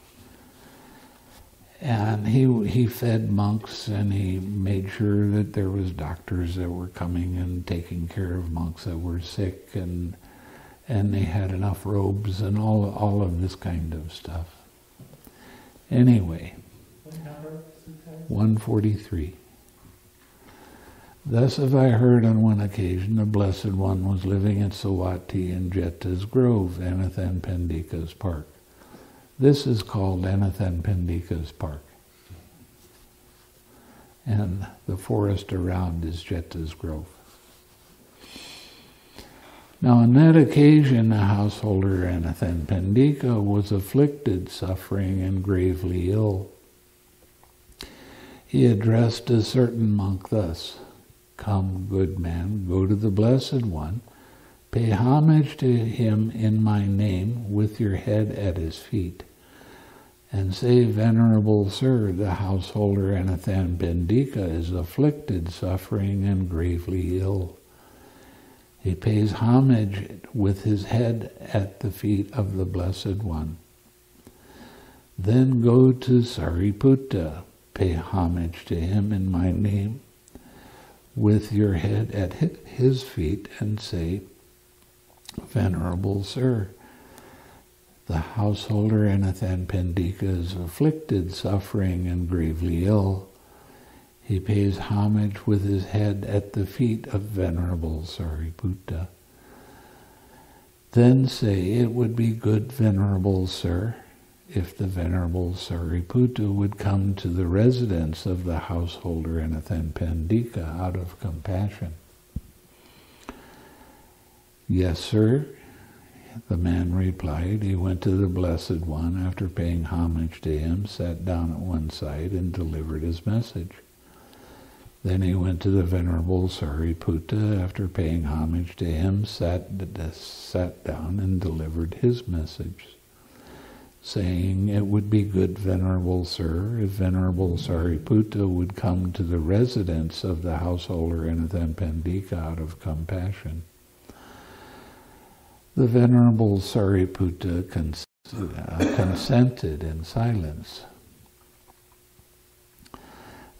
And he he fed monks and he made sure that there was doctors that were coming and taking care of monks that were sick and and they had enough robes and all all of this kind of stuff. Anyway, of suttas? 143. Thus have I heard on one occasion the Blessed One was living at Savatthi in Jeta's Grove, Anathapindika's park. This is called Anathapindika's park. And the forest around is Jeta's Grove. Now, on that occasion, the householder Anathapindika was afflicted, suffering, and gravely ill. He addressed a certain monk thus Come, good man, go to the Blessed One, pay homage to him in my name with your head at his feet, and say, Venerable Sir, the householder Anathapindika is afflicted, suffering, and gravely ill. He pays homage with his head at the feet of the Blessed One. Then go to Sariputta, pay homage to him in my name, with your head at his feet, and say, Venerable Sir, the householder Anathapindika is afflicted, suffering, and gravely ill. He pays homage with his head at the feet of Venerable Sariputta. Then say, It would be good, Venerable Sir, if the Venerable Sariputta would come to the residence of the householder Anathapindika out of compassion. Yes, sir, the man replied. He went to the Blessed One after paying homage to him, sat down at one side, and delivered his message. Then he went to the Venerable Sariputta after paying homage to him, sat, sat down, and delivered his message, saying, It would be good, Venerable Sir, if Venerable Sariputta would come to the residence of the householder Anathapindika out of compassion. The Venerable Sariputta cons- uh, consented in silence.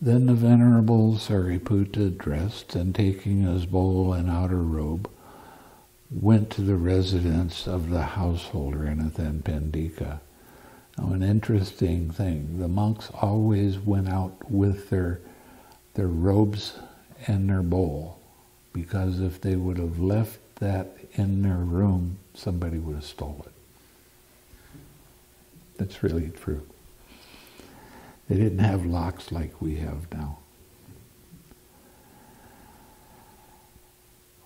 Then the Venerable Sariputta dressed and taking his bowl and outer robe, went to the residence of the householder Anathapindika. Now an interesting thing, the monks always went out with their, their robes and their bowl, because if they would have left that in their room, somebody would have stole it. That's really true. They didn't have locks like we have now.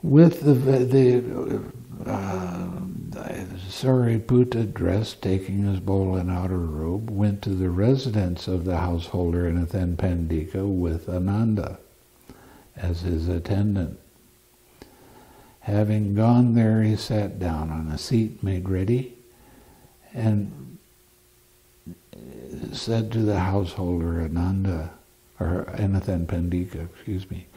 With the, the uh, Sariputta dressed, taking his bowl and outer robe, went to the residence of the householder Anathapindika with Ananda as his attendant. Having gone there, he sat down on a seat made ready and said to the householder Ananda, or Anathapindika, excuse me,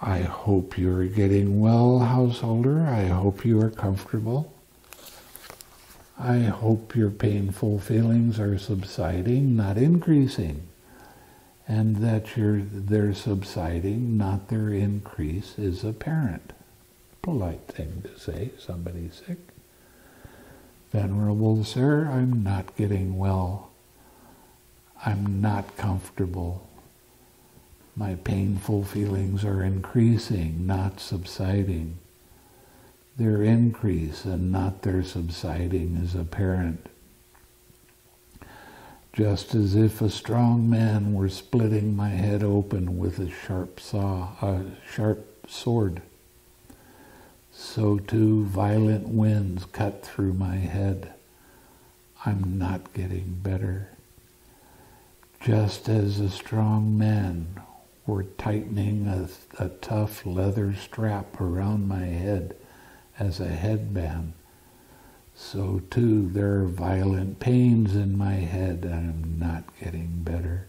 I hope you are getting well, householder. I hope you are comfortable. I hope your painful feelings are subsiding, not increasing, and that your, their subsiding, not their increase, is apparent. Polite thing to say, somebody's sick. Venerable Sir, I'm not getting well. I'm not comfortable. My painful feelings are increasing, not subsiding. Their increase and not their subsiding is apparent. Just as if a strong man were splitting my head open with a sharp saw, a sharp sword so too violent winds cut through my head. I'm not getting better. Just as a strong man were tightening a, a tough leather strap around my head as a headband, so too there are violent pains in my head I'm not getting better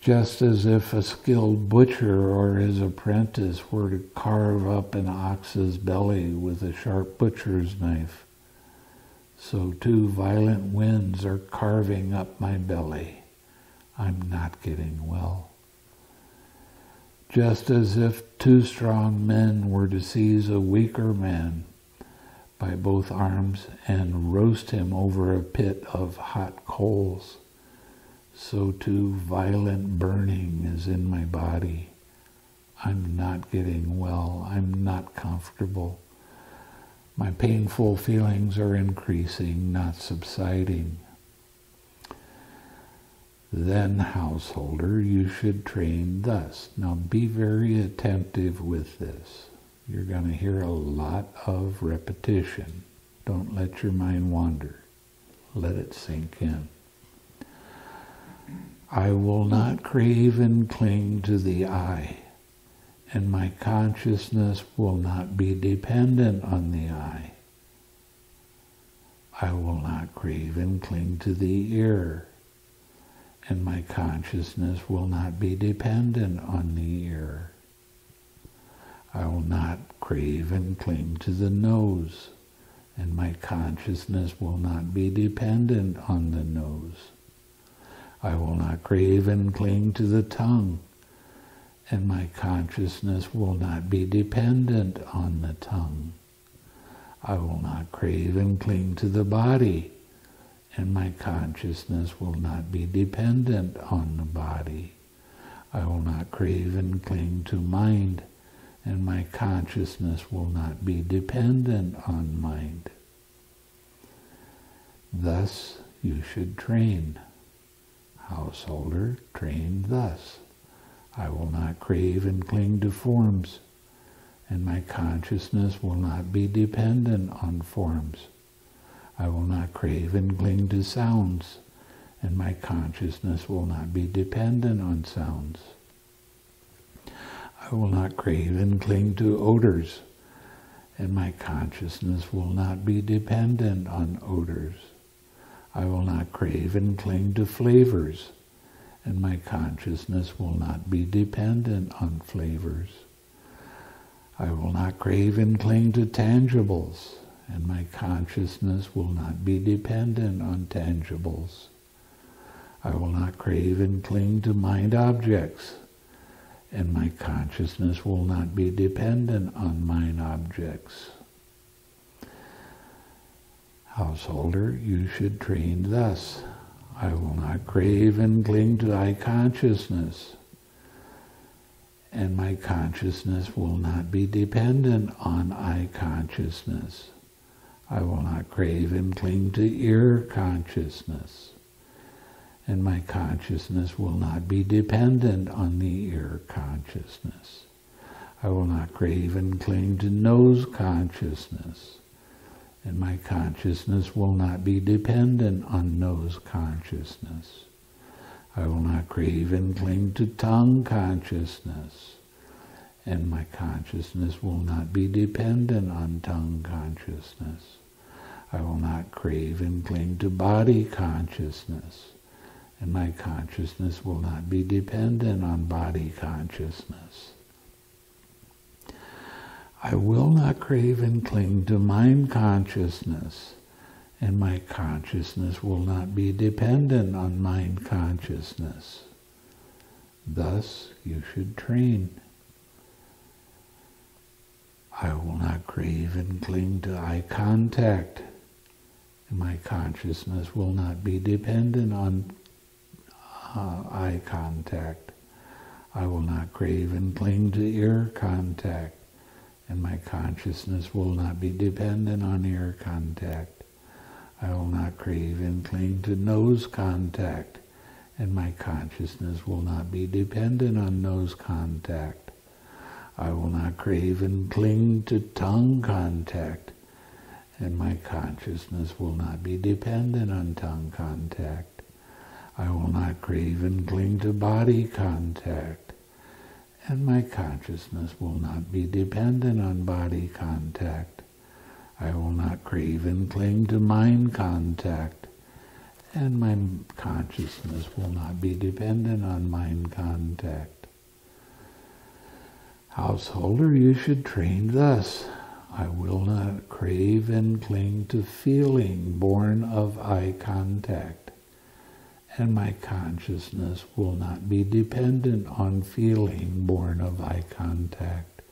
just as if a skilled butcher or his apprentice were to carve up an ox's belly with a sharp butcher's knife. So too violent winds are carving up my belly. I'm not getting well. Just as if two strong men were to seize a weaker man by both arms and roast him over a pit of hot coals so too violent burning is in my body. I'm not getting well. I'm not comfortable. My painful feelings are increasing, not subsiding. Then, householder, you should train thus. Now be very attentive with this. You're going to hear a lot of repetition. Don't let your mind wander. Let it sink in. I will not crave and cling to the I, and my consciousness will not be dependent on the eye. eye will not crave and cling to the ear, and my consciousness will not be dependent on the ear. I will not crave and cling to the nose, and my consciousness will not be dependent on the nose. I will not crave and cling to the tongue, and my consciousness will not be dependent on the tongue. I will not crave and cling to the body, and my consciousness will not be dependent on the body. I will not crave and cling to mind, and my consciousness will not be dependent on mind. Thus you should train. Householder, train thus. I will not crave and cling to forms, and my consciousness will not be dependent on forms. I will not crave and cling to sounds, and my consciousness will not be dependent on sounds. I will not crave and cling to odors, and my consciousness will not be dependent on odors. I will not crave and cling to flavors, and my consciousness will not be dependent on flavors. I will not crave and cling to tangibles, and my consciousness will not be dependent on tangibles. I will not crave and cling to mind objects, and my consciousness will not be dependent on mine objects. Householder, you should train thus. I will not crave and cling to eye consciousness, and my consciousness will not be dependent on eye consciousness. I will not crave and cling to ear consciousness, and my consciousness will not be dependent on the ear consciousness. I will not crave and cling to nose consciousness, and my consciousness will not be dependent on nose consciousness. I will not crave and cling to tongue consciousness, and my consciousness will not be dependent on tongue consciousness. I will not crave and cling to body consciousness, and my consciousness will not be dependent on body consciousness. I will not crave and cling to mind consciousness, and my consciousness will not be dependent on mind consciousness. Thus you should train. I will not crave and cling to eye contact, and my consciousness will not be dependent on uh, eye contact. I will not crave and cling to ear contact, and my consciousness will not be dependent on ear contact. I will not crave and cling to nose contact, and my consciousness will not be dependent on nose contact. I will not crave and cling to tongue contact, and my consciousness will not be dependent on tongue contact. I will not crave and cling to body contact, and my consciousness will not be dependent on body contact. I will not crave and cling to mind contact, and my consciousness will not be dependent on mind contact. Householder, you should train thus. I will not crave and cling to feeling born of eye contact and my consciousness will not be dependent on feeling born of eye contact.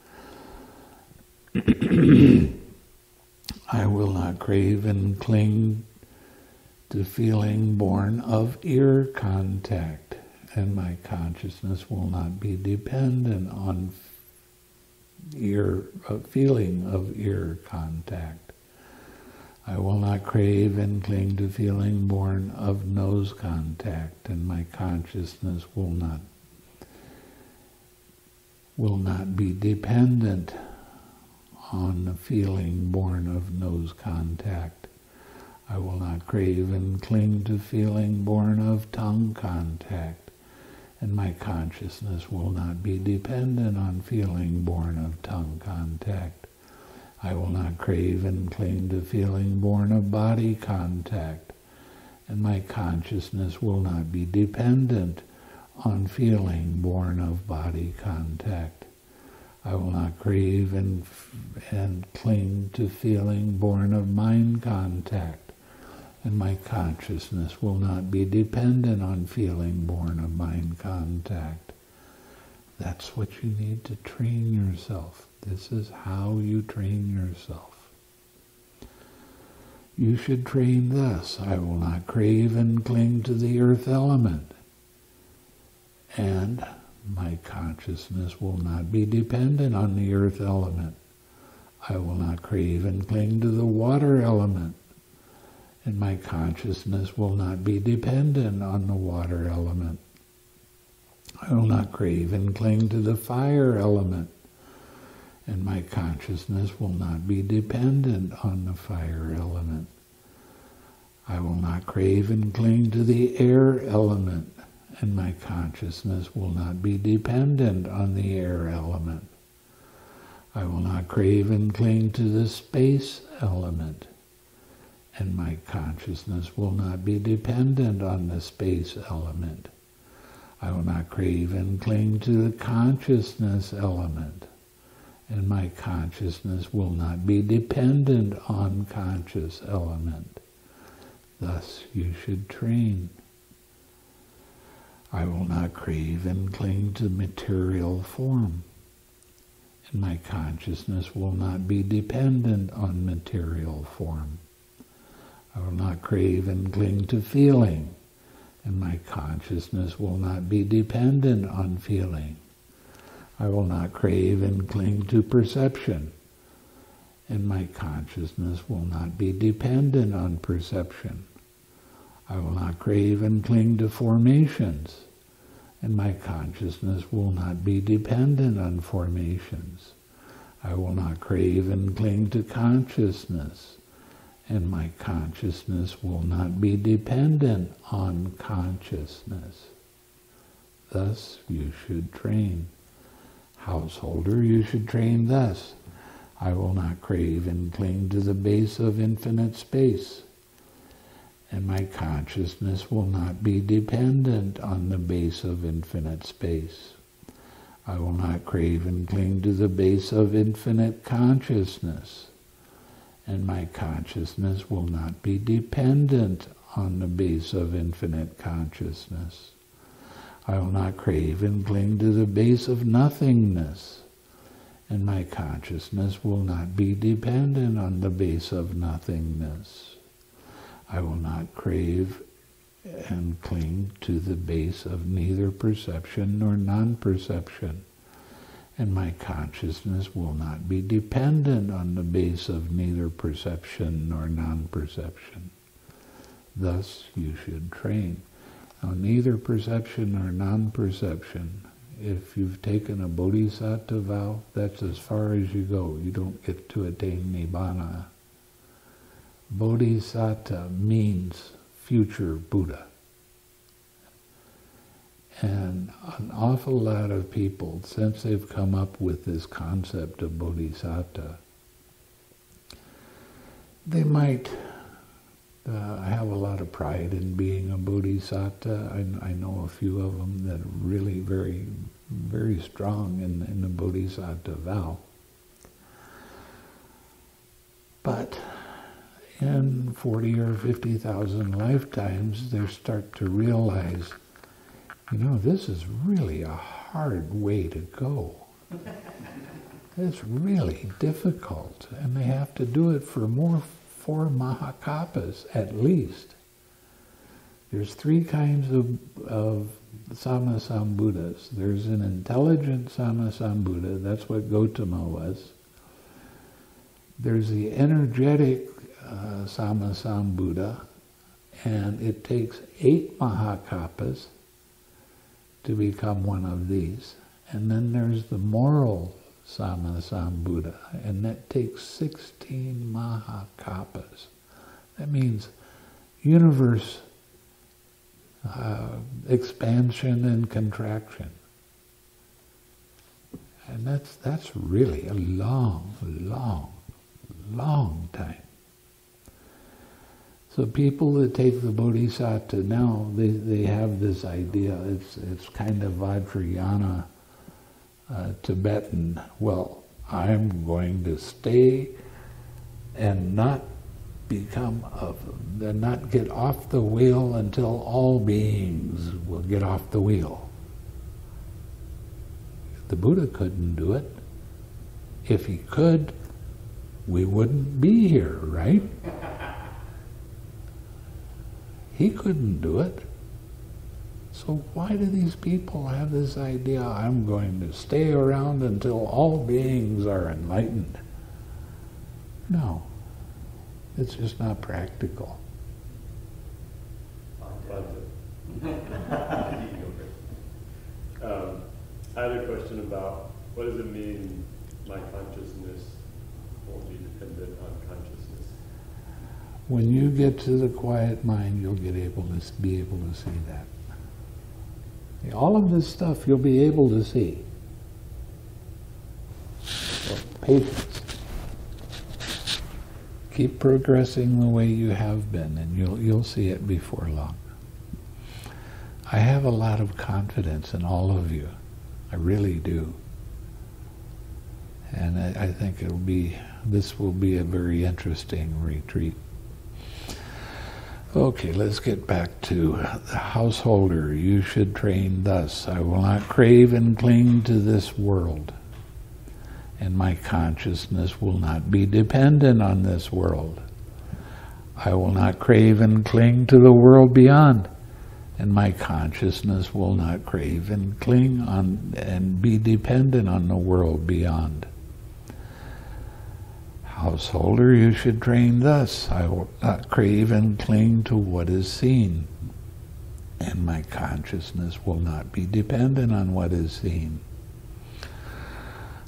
I will not crave and cling to feeling born of ear contact, and my consciousness will not be dependent on ear uh, feeling of ear contact. I will not crave and cling to feeling born of nose contact, and my consciousness will not will not be dependent on the feeling born of nose contact. I will not crave and cling to feeling born of tongue contact, and my consciousness will not be dependent on feeling born of tongue contact. I will not crave and cling to feeling born of body contact, and my consciousness will not be dependent on feeling born of body contact. I will not crave and, and cling to feeling born of mind contact, and my consciousness will not be dependent on feeling born of mind contact. That's what you need to train yourself. This is how you train yourself. You should train thus. I will not crave and cling to the earth element. And My consciousness will not be dependent on the earth element. I will not crave and cling to the water element. And my consciousness will not be dependent on the water element. I will not crave and cling to the fire element. And my consciousness will not be dependent on the fire element. I will not crave and cling to the air element, and my consciousness will not be dependent on the air element. I will not crave and cling to the space element, and my consciousness will not be dependent on the space element. I will not crave and cling to the consciousness element, and my consciousness will not be dependent on conscious element. Thus you should train. I will not crave and cling to material form, and my consciousness will not be dependent on material form. I will not crave and cling to feeling, and my consciousness will not be dependent on feeling. I will not crave and cling to perception, and my consciousness will not be dependent on perception. I will not crave and cling to formations, and my consciousness will not be dependent on formations. I will not crave and cling to consciousness, and my consciousness will not be dependent on consciousness. Thus you should train. Householder, you should train thus. I will not crave and cling to the base of infinite space, and my consciousness will not be dependent on the base of infinite space. I will not crave and cling to the base of infinite consciousness, and my consciousness will not be dependent on the base of infinite consciousness. I will not crave and cling to the base of nothingness, and my consciousness will not be dependent on the base of nothingness. I will not crave and cling to the base of neither perception nor non-perception, and my consciousness will not be dependent on the base of neither perception nor non-perception. Thus you should train. Now, neither perception nor non-perception if you've taken a bodhisattva vow, that's as far as you go. You don't get to attain nibbana. Bodhisattva means future Buddha. And an awful lot of people, since they've come up with this concept of bodhisattva, they might uh, have a lot of pride in being a bodhisattva. I, I know a few of them that are really very, very strong in, in the bodhisattva vow. But in 40 or 50,000 lifetimes, they start to realize, you know, this is really a hard way to go. It's really difficult, and they have to do it for more four mahakappas at least. There's three kinds of, of Sammasambuddhas. There's an intelligent Sammasambuddha, that's what Gotama was. There's the energetic uh, Sammasambuddha, and it takes eight Mahakappas to become one of these. And then there's the moral Sammasambuddha, and that takes 16 Mahakappas. That means universe uh, expansion and contraction. And that's, that's really a long, long, long time. So people that take the Bodhisattva now, they, they have this idea, it's, it's kind of Vajrayana uh, Tibetan, well, I'm going to stay and not become of and not get off the wheel until all beings will get off the wheel. The Buddha couldn't do it. If he could, we wouldn't be here, right? He couldn't do it. So why do these people have this idea, I'm going to stay around until all beings are enlightened? No, it's just not practical. Um, I had a question about, what does it mean, my consciousness won't be dependent on consciousness? When you get to the quiet mind, you'll get able to be able to see that. All of this stuff you'll be able to see. Patience. Keep progressing the way you have been, and you'll you'll see it before long. I have a lot of confidence in all of you. I really do. And I, I think it'll be this will be a very interesting retreat. Okay, let's get back to the householder. You should train thus. I will not crave and cling to this world, and my consciousness will not be dependent on this world. I will not crave and cling to the world beyond, and my consciousness will not crave and cling on and be dependent on the world beyond. Householder, you should train thus. I will not crave and cling to what is seen, and my consciousness will not be dependent on what is seen.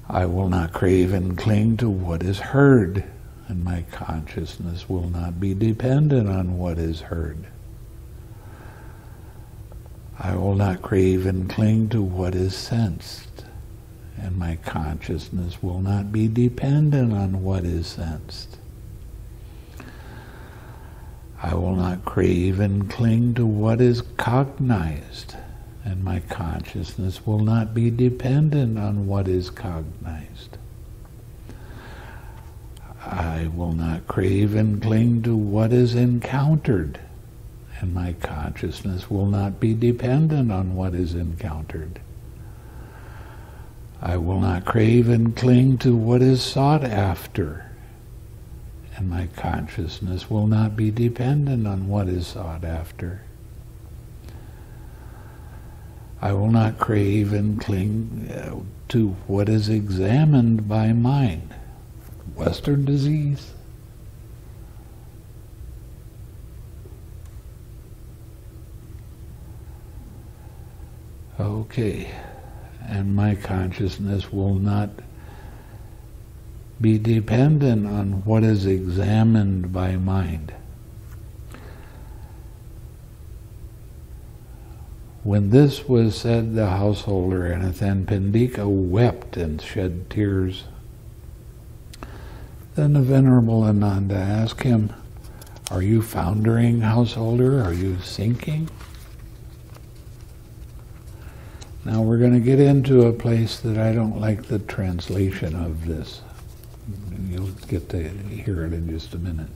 I will not crave and cling to what is heard, and my consciousness will not be dependent on what is heard. I will not crave and cling to what is sensed, and my consciousness will not be dependent on what is sensed. I will not crave and cling to what is cognized, and my consciousness will not be dependent on what is cognized. I will not crave and cling to what is encountered, and my consciousness will not be dependent on what is encountered. I will not crave and cling to what is sought after, and my consciousness will not be dependent on what is sought after. I will not crave and cling uh, to what is examined by mind. Western disease. Okay and my consciousness will not be dependent on what is examined by mind. When this was said, the householder Anathapindika wept and shed tears. Then the Venerable Ananda asked him, Are you foundering, householder? Are you sinking? Now we're going to get into a place that I don't like the translation of this. You'll get to hear it in just a minute.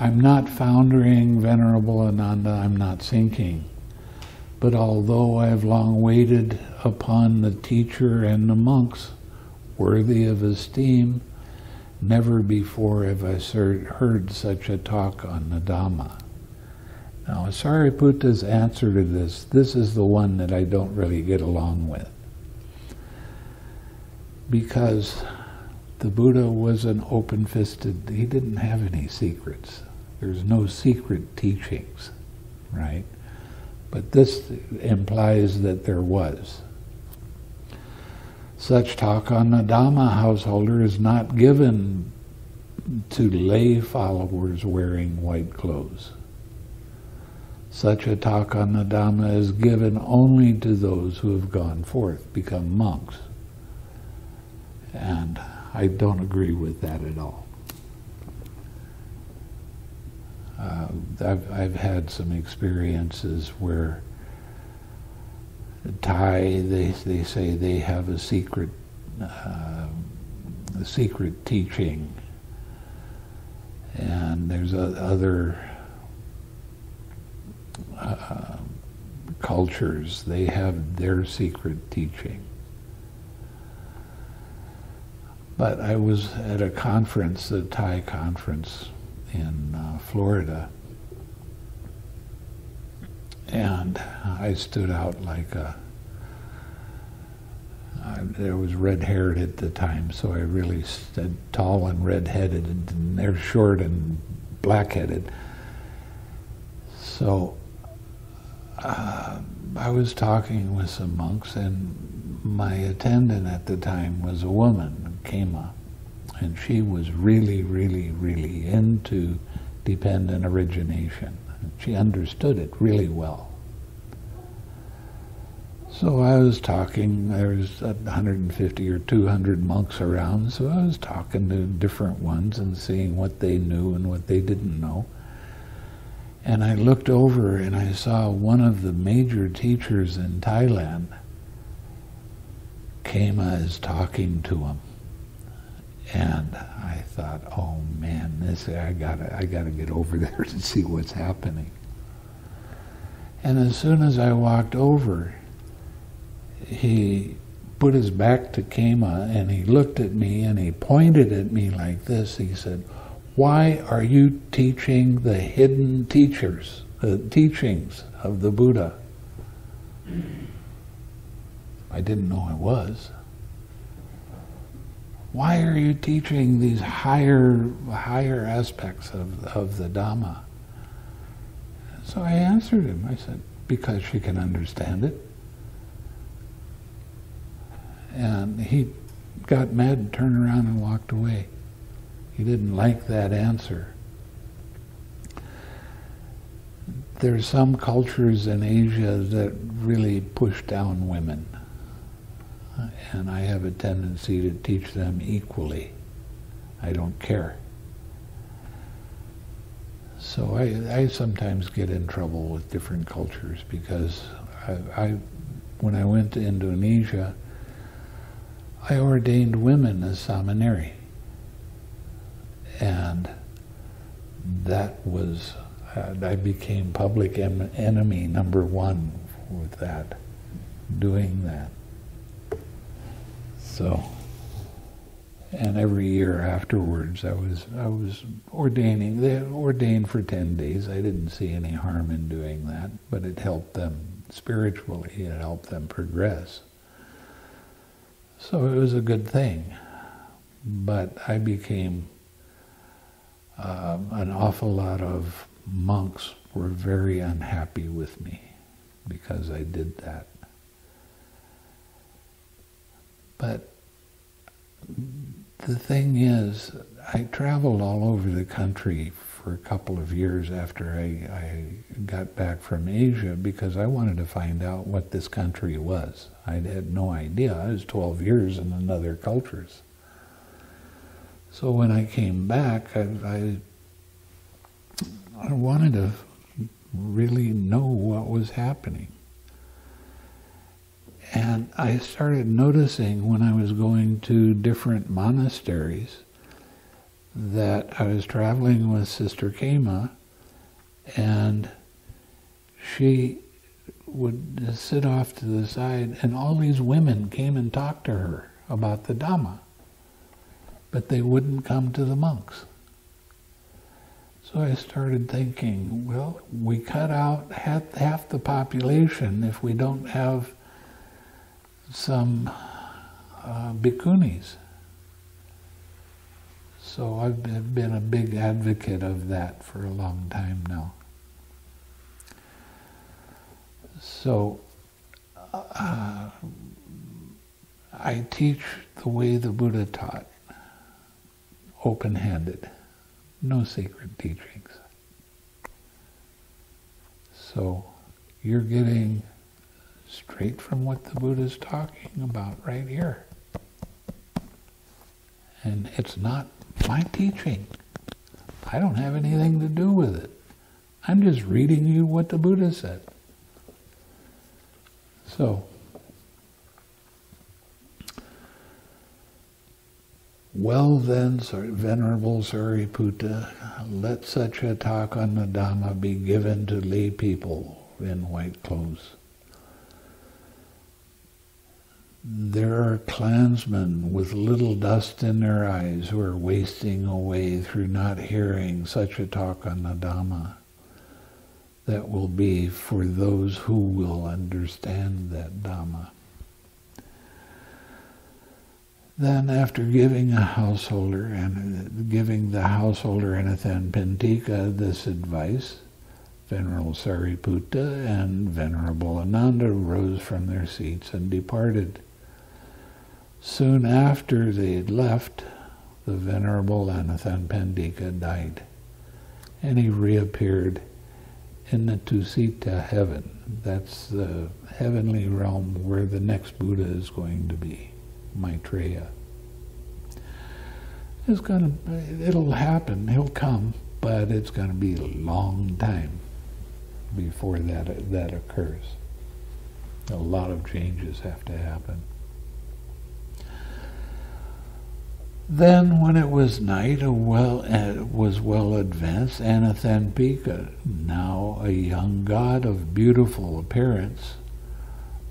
I'm not foundering Venerable Ananda, I'm not sinking. But although I've long waited upon the teacher and the monks, worthy of esteem, never before have I heard such a talk on the Dhamma. Now, Sariputta's answer to this, this is the one that I don't really get along with. Because the Buddha was an open-fisted, he didn't have any secrets. There's no secret teachings, right? But this implies that there was. Such talk on the Dhamma householder is not given to lay followers wearing white clothes. Such a talk on the Dhamma is given only to those who have gone forth, become monks. And I don't agree with that at all. Uh, I've, I've had some experiences where Thai, they, they say they have a secret, uh, a secret teaching. And there's a, other uh, cultures, they have their secret teaching. But I was at a conference, a Thai conference in uh, Florida, And I stood out like a. I, I was red haired at the time, so I really stood tall and red headed, and they're short and black headed. So uh, I was talking with some monks, and my attendant at the time was a woman, Khema, and she was really, really, really into dependent origination. She understood it really well. So I was talking, there was 150 or 200 monks around, so I was talking to different ones and seeing what they knew and what they didn't know. And I looked over and I saw one of the major teachers in Thailand Khema is talking to him. And I thought, oh man, this I gotta I gotta get over there to see what's happening. And as soon as I walked over, he put his back to Khema and he looked at me and he pointed at me like this. He said, Why are you teaching the hidden teachers, the teachings of the Buddha? I didn't know I was. Why are you teaching these higher higher aspects of, of the Dhamma? So I answered him. I said, because she can understand it. And he got mad and turned around and walked away. He didn't like that answer. There's some cultures in Asia that really push down women. And I have a tendency to teach them equally. I don't care. So I, I sometimes get in trouble with different cultures because I, I, when I went to Indonesia, I ordained women as samaneri. And that was, uh, I became public em- enemy number one with that, doing that. So, and every year afterwards, I was I was ordaining. They ordained for ten days. I didn't see any harm in doing that, but it helped them spiritually. It helped them progress. So it was a good thing. But I became um, an awful lot of monks were very unhappy with me because I did that. But the thing is, I traveled all over the country for a couple of years after I, I, got back from Asia because I wanted to find out what this country was. I had no idea. I was 12 years in another cultures. So when I came back, I, I, I wanted to really know what was happening. And I started noticing when I was going to different monasteries that I was traveling with Sister Khema and she would sit off to the side and all these women came and talked to her about the Dhamma. But they wouldn't come to the monks. So I started thinking, well, we cut out half, half the population if we don't have some uh, bhikkhunis. So I've been a big advocate of that for a long time now. So uh, I teach the way the Buddha taught, open-handed, no secret teachings. So you're getting straight from what the Buddha is talking about right here. And it's not my teaching. I don't have anything to do with it. I'm just reading you what the Buddha said. So, well then, Venerable Sariputta, let such a talk on the Dhamma be given to lay people in white clothes. There are clansmen with little dust in their eyes who are wasting away through not hearing such a talk on the Dhamma. that will be for those who will understand that Dhamma. Then, after giving a householder and uh, giving the householder Anathapindika this advice, Venerable Sariputta and Venerable Ananda rose from their seats and departed. Soon after they had left, the Venerable Anathapindika died, and he reappeared in the Tusita heaven. That's the heavenly realm where the next Buddha is going to be. Maitreya. It's gonna, it'll happen, he'll come, but it's gonna be a long time before that, that occurs. A lot of changes have to happen. Then, when it was night, a well uh, was well advanced, Anathapindika, now a young god of beautiful appearance,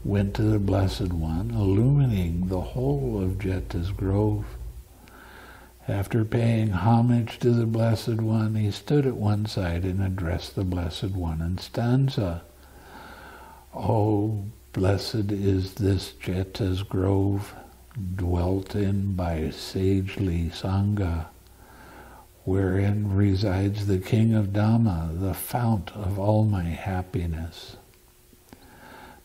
went to the Blessed One, illumining the whole of Jeta's grove. After paying homage to the Blessed One, he stood at one side and addressed the Blessed One in stanza. Oh, blessed is this Jeta's grove, dwelt in by sagely Sangha, wherein resides the King of Dhamma, the fount of all my happiness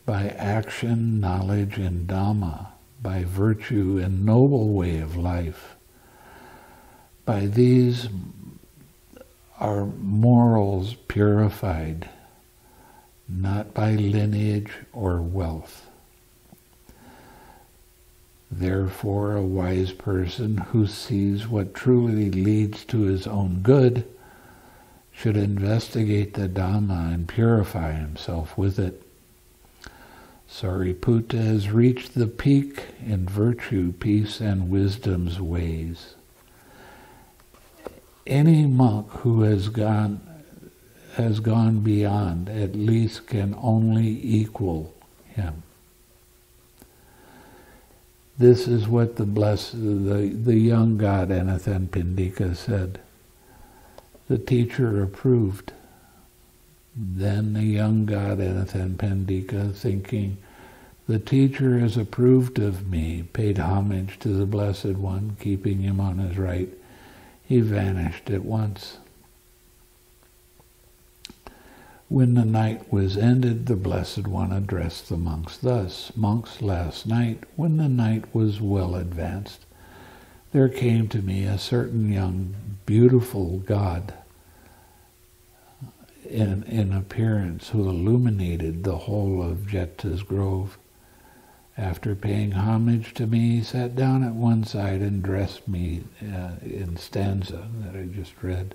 by action, knowledge, and Dhamma, by virtue and noble way of life. By these are morals purified, not by lineage or wealth. Therefore, a wise person who sees what truly leads to his own good should investigate the Dhamma and purify himself with it. Sariputta has reached the peak in virtue, peace, and wisdom's ways. Any monk who has gone has gone beyond at least can only equal him. This is what the blessed, the, the young god Anathapindika said. The teacher approved. Then the young god Anathapindika, thinking, the teacher has approved of me, paid homage to the Blessed One, keeping him on his right. He vanished at once. When the night was ended, the Blessed One addressed the monks thus Monks, last night, when the night was well advanced, there came to me a certain young, beautiful God in, in appearance who illuminated the whole of Jeta's grove. After paying homage to me, he sat down at one side and dressed me uh, in stanza that I just read.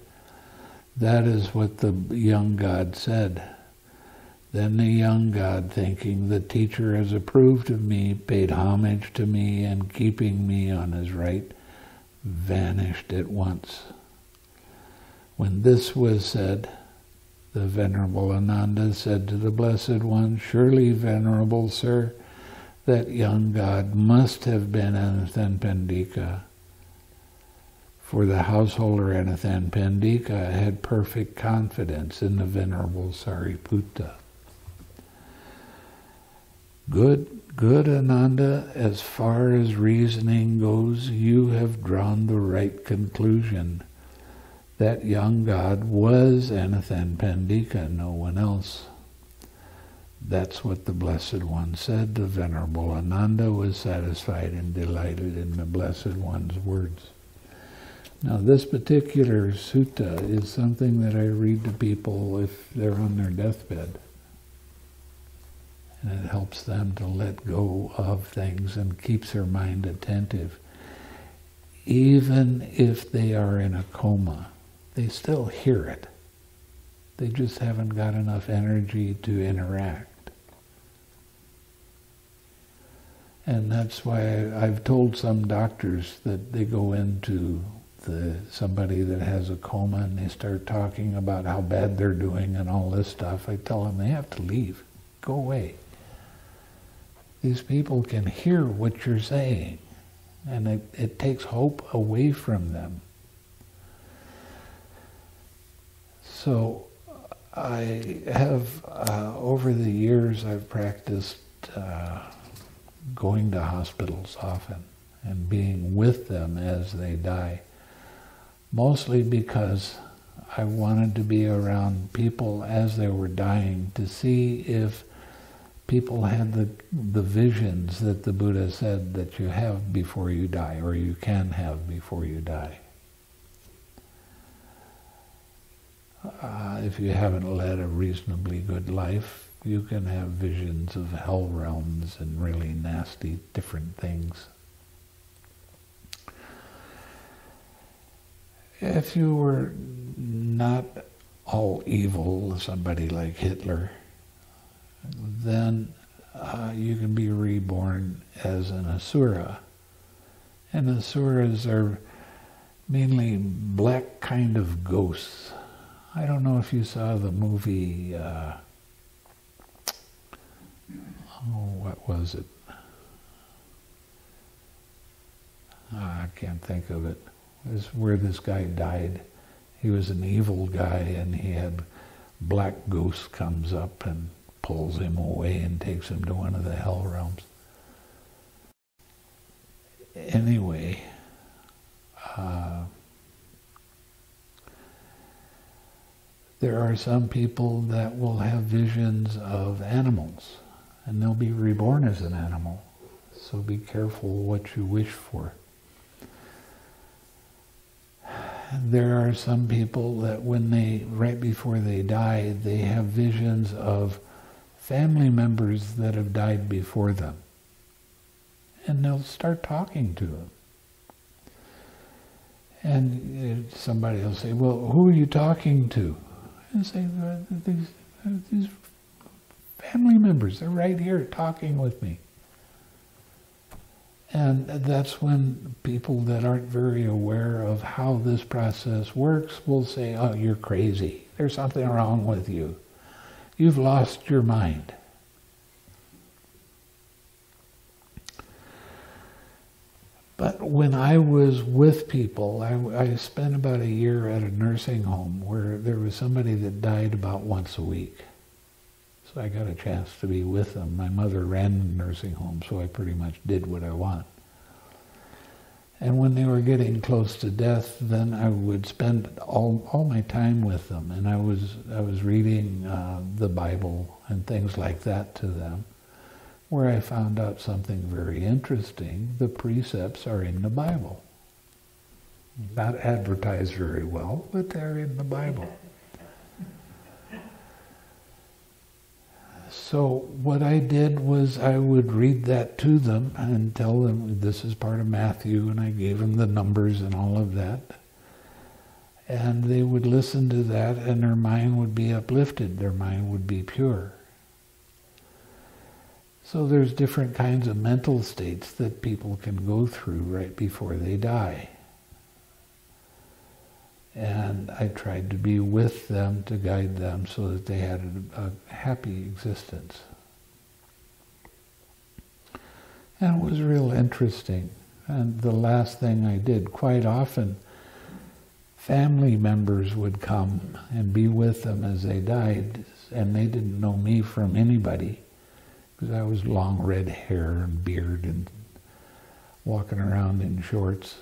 That is what the young God said. Then the young God, thinking the teacher has approved of me, paid homage to me, and keeping me on his right, vanished at once. When this was said, the Venerable Ananda said to the Blessed One, Surely, Venerable Sir, that young God must have been Anathapindika, for the householder Anathapindika had perfect confidence in the Venerable Sariputta. Good, good Ananda, as far as reasoning goes, you have drawn the right conclusion. That young God was Anathapindika, no one else. That's what the Blessed One said. The Venerable Ananda was satisfied and delighted in the Blessed One's words. Now, this particular sutta is something that I read to people if they're on their deathbed. And it helps them to let go of things and keeps their mind attentive. Even if they are in a coma, they still hear it. They just haven't got enough energy to interact. And that's why I've told some doctors that they go into the, somebody that has a coma and they start talking about how bad they're doing and all this stuff, I tell them they have to leave. Go away. These people can hear what you're saying, and it, it takes hope away from them. So I have, uh, over the years, I've practiced uh, going to hospitals often and being with them as they die, mostly because I wanted to be around people as they were dying to see if people had the, the visions that the Buddha said that you have before you die, or you can have before you die. Uh, if you haven't led a reasonably good life, you can have visions of hell realms and really nasty different things. If you were not all evil, somebody like Hitler, then uh, you can be reborn as an asura. And asuras are mainly black kind of ghosts. I don't know if you saw the movie, uh, oh, what was it? Oh, I can't think of it. Where this guy died. He was an evil guy and he had black ghost comes up and pulls him away and takes him to one of the hell realms. Anyway, uh, there are some people that will have visions of animals and they'll be reborn as an animal. So be careful what you wish for. There are some people that when they, right before they die, they have visions of family members that have died before them. And they'll start talking to them. And uh, somebody will say, well, who are you talking to? And say, these, these family members, they're right here talking with me. And that's when people that aren't very aware of how this process works will say, oh, you're crazy. There's something wrong with you. You've lost your mind. But when I was with people, I, I, spent about a year at a nursing home where there was somebody that died about once a week. So I got a chance to be with them. My mother ran the nursing home, so I pretty much did what I want. And when they were getting close to death, then I would spend all, all my time with them. And I was, I was reading uh, the Bible and things like that to them, where I found out something very interesting. The precepts are in the Bible. Not advertised very well, but they're in the Bible. So what I did was I would read that to them and tell them this is part of Matthew, and I gave them the numbers and all of that. And they would listen to that, and their mind would be uplifted. Their mind would be pure. So there's different kinds of mental states that people can go through right before they die and I tried to be with them to guide them so that they had a, a, happy existence. And it was real interesting. And the last thing I did, quite often, family members would come and be with them as they died, and they didn't know me from anybody because I was long red hair and beard and walking around in shorts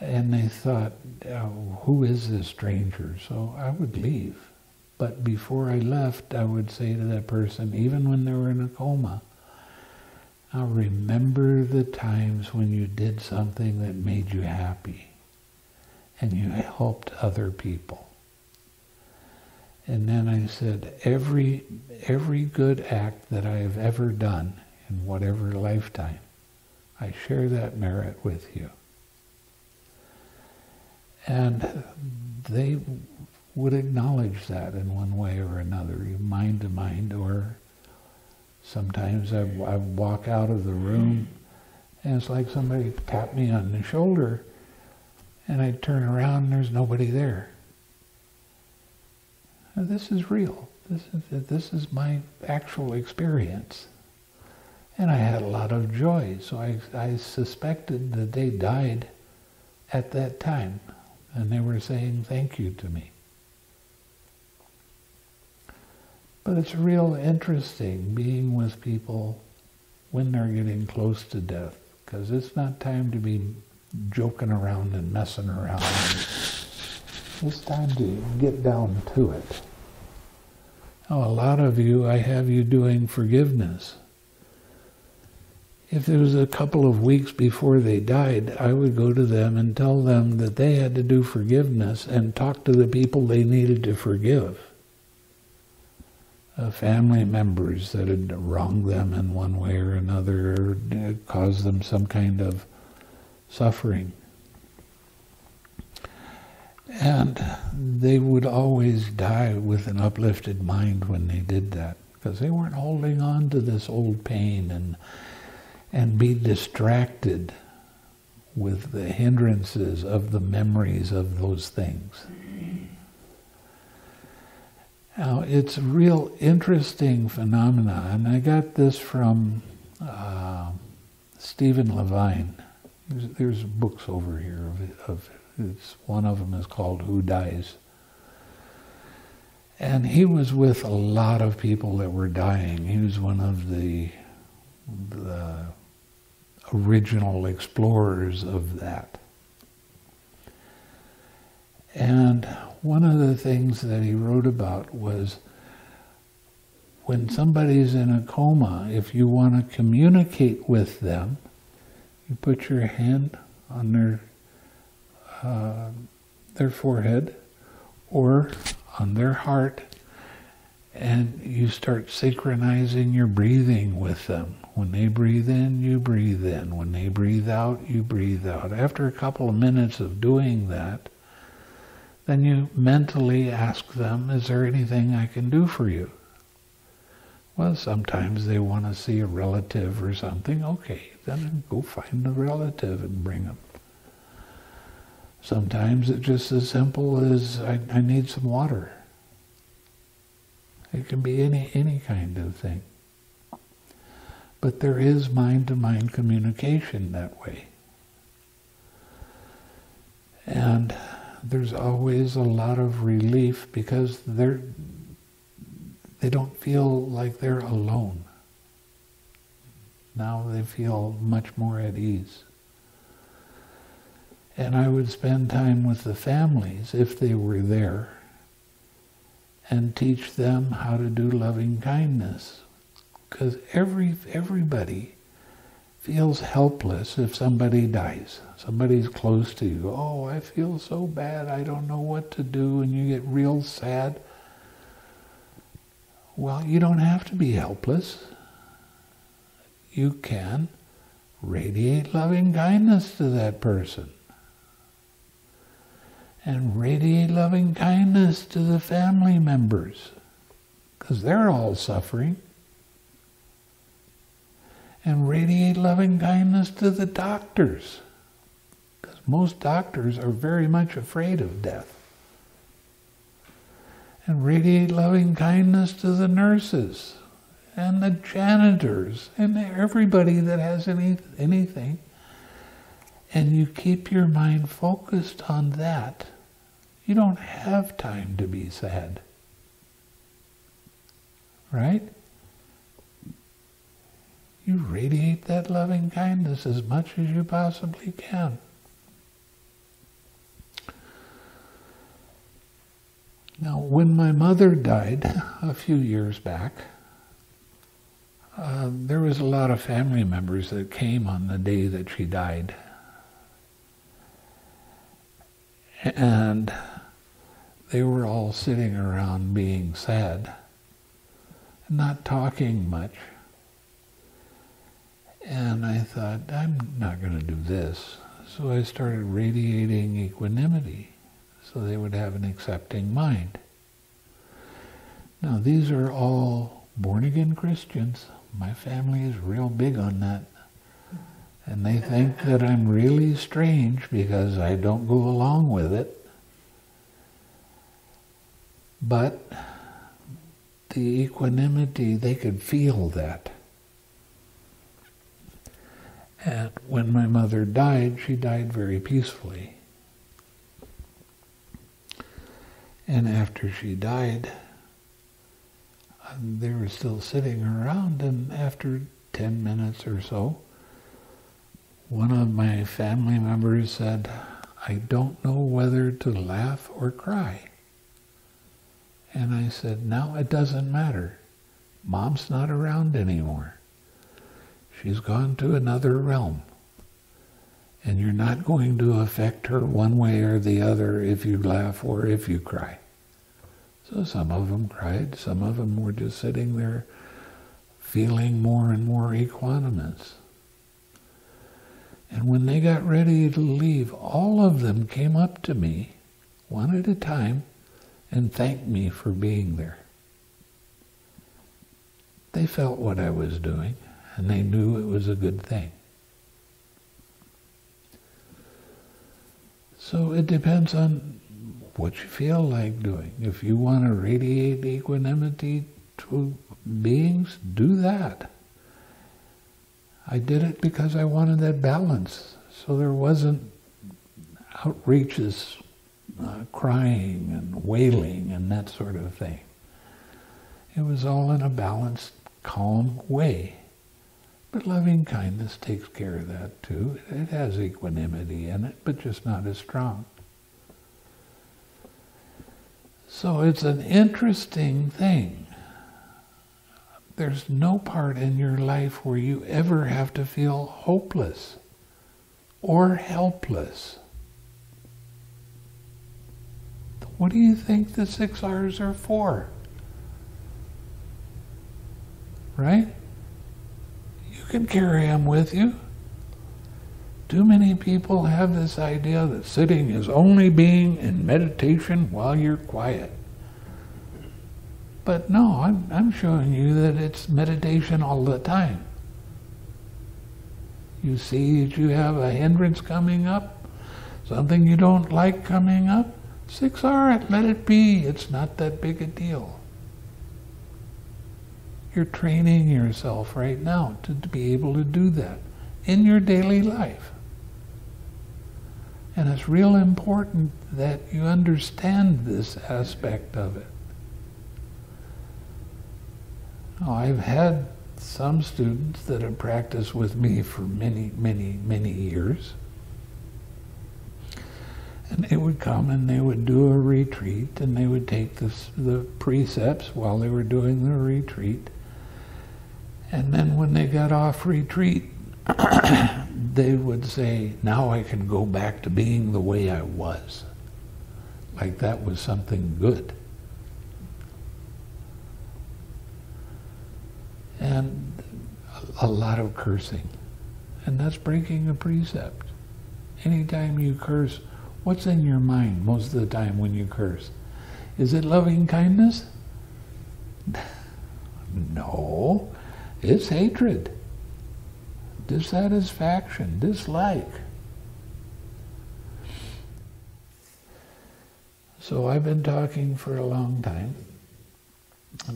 and they thought, oh, who is this stranger? So I would leave. But before I left, I would say to that person, even when they were in a coma, now remember the times when you did something that made you happy and you helped other people. And then I said, every, every good act that I have ever done in whatever lifetime, I share that merit with you. And they would acknowledge that in one way or another, mind to mind, or sometimes I, I walk out of the room and it's like somebody tapped me on the shoulder and I turn around and there's nobody there. And this is real. This is, this is my actual experience. And I had a lot of joy, so I, I suspected that they died at that time and they were saying thank you to me. But it's real interesting being with people when they're getting close to death, because it's not time to be joking around and messing around. It's time to get down to it. Now, a lot of you, I have you doing forgiveness. If it was a couple of weeks before they died, I would go to them and tell them that they had to do forgiveness and talk to the people they needed to forgive. Uh, family members that had wronged them in one way or another, or uh, caused them some kind of suffering. And they would always die with an uplifted mind when they did that, because they weren't holding on to this old pain and and be distracted with the hindrances of the memories of those things. Now, it's a real interesting phenomena, and I got this from uh, Stephen Levine. There's, there's, books over here of, of it's, one of them is called Who Dies. And he was with a lot of people that were dying. He was one of the, the original explorers of that. And one of the things that he wrote about was when somebody's in a coma, if you want to communicate with them, you put your hand on their uh, their forehead or on their heart, and you start synchronizing your breathing with them. When they breathe in, you breathe in. When they breathe out, you breathe out. After a couple of minutes of doing that, then you mentally ask them, is there anything I can do for you? Well, sometimes they want to see a relative or something. Okay, then go find the relative and bring them. Sometimes it's just as simple as I, I need some water. It can be any any kind of thing. But there is mind-to-mind communication that way. And there's always a lot of relief because they're they don't feel like they're alone. Now they feel much more at ease. And I would spend time with the families if they were there and teach them how to do loving kindness. Because every everybody feels helpless if somebody dies. Somebody's close to you. Oh, I feel so bad. I don't know what to do. And you get real sad. Well, you don't have to be helpless. You can radiate loving kindness to that person. And radiate loving kindness to the family members. Because they're all suffering and radiate loving kindness to the doctors. Because most doctors are very much afraid of death. And radiate loving kindness to the nurses and the janitors and everybody that has any, anything. And you keep your mind focused on that. You don't have time to be sad. Right? You radiate that loving kindness as much as you possibly can. Now, when my mother died a few years back, uh, there was a lot of family members that came on the day that she died. And they were all sitting around being sad, and not talking much. And I thought, I'm not going to do this. So I started radiating equanimity so they would have an accepting mind. Now, these are all born again Christians. My family is real big on that. And they think that I'm really strange because I don't go along with it. But the equanimity, they could feel that. And when my mother died, she died very peacefully. And after she died, uh, they were still sitting around, and after 10 minutes or so, one of my family members said, I don't know whether to laugh or cry. And I said, now it doesn't matter. Mom's not around anymore. She's gone to another realm. And you're not going to affect her one way or the other if you laugh or if you cry. So some of them cried, some of them were just sitting there feeling more and more equanimous. And when they got ready to leave, all of them came up to me, one at a time, and thanked me for being there. They felt what I was doing, and they knew it was a good thing. So it depends on what you feel like doing. If you want to radiate equanimity to beings, do that. I did it because I wanted that balance. So there wasn't outreaches, uh, crying and wailing and that sort of thing. It was all in a balanced, calm way. But loving kindness takes care of that too. It has equanimity in it, but just not as strong. So it's an interesting thing. There's no part in your life where you ever have to feel hopeless or helpless. What do you think the six R's are for? Right? Can carry them with you. Too many people have this idea that sitting is only being in meditation while you're quiet. But no, I'm, I'm showing you that it's meditation all the time. You see that you have a hindrance coming up, something you don't like coming up, six R it, let it be. It's not that big a deal. You're training yourself right now to, to be able to do that in your daily life. And it's real important that you understand this aspect of it. Now, I've had some students that have practiced with me for many, many, many years. And they would come and they would do a retreat and they would take this, the precepts while they were doing the retreat. And then when they got off retreat, they would say, now I can go back to being the way I was. Like that was something good. And a lot of cursing. And that's breaking a precept. Anytime you curse, what's in your mind most of the time when you curse? Is it loving kindness? No, it's hatred dissatisfaction, dislike. So I've been talking for a long time.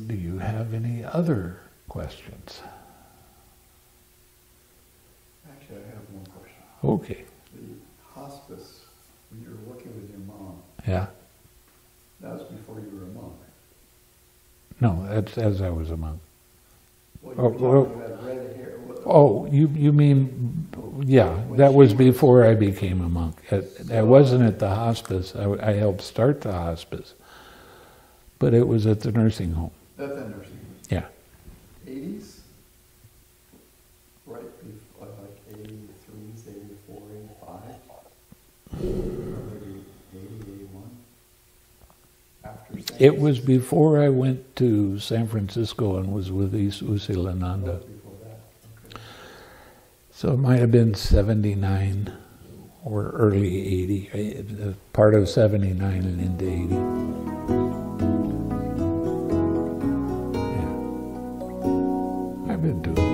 Do you have any other questions? Actually, I have one question. Okay. The hospice, when you were working with your mom, Yeah. that was before you were a monk. No, that's as I was a monk. Oh, oh, you, you mean, yeah, that was before I became a monk. I, I wasn't at the hospice. I, I, helped start the hospice, but it was at the nursing home. At the nursing home? Yeah. 80s? Right, like 83s, 84, 85? It was before I went to San Francisco and was with Oh, U Silananda. Okay. So it might have been 79 or early 80, eh, part of 79 and into 80. Yeah. I've been stuff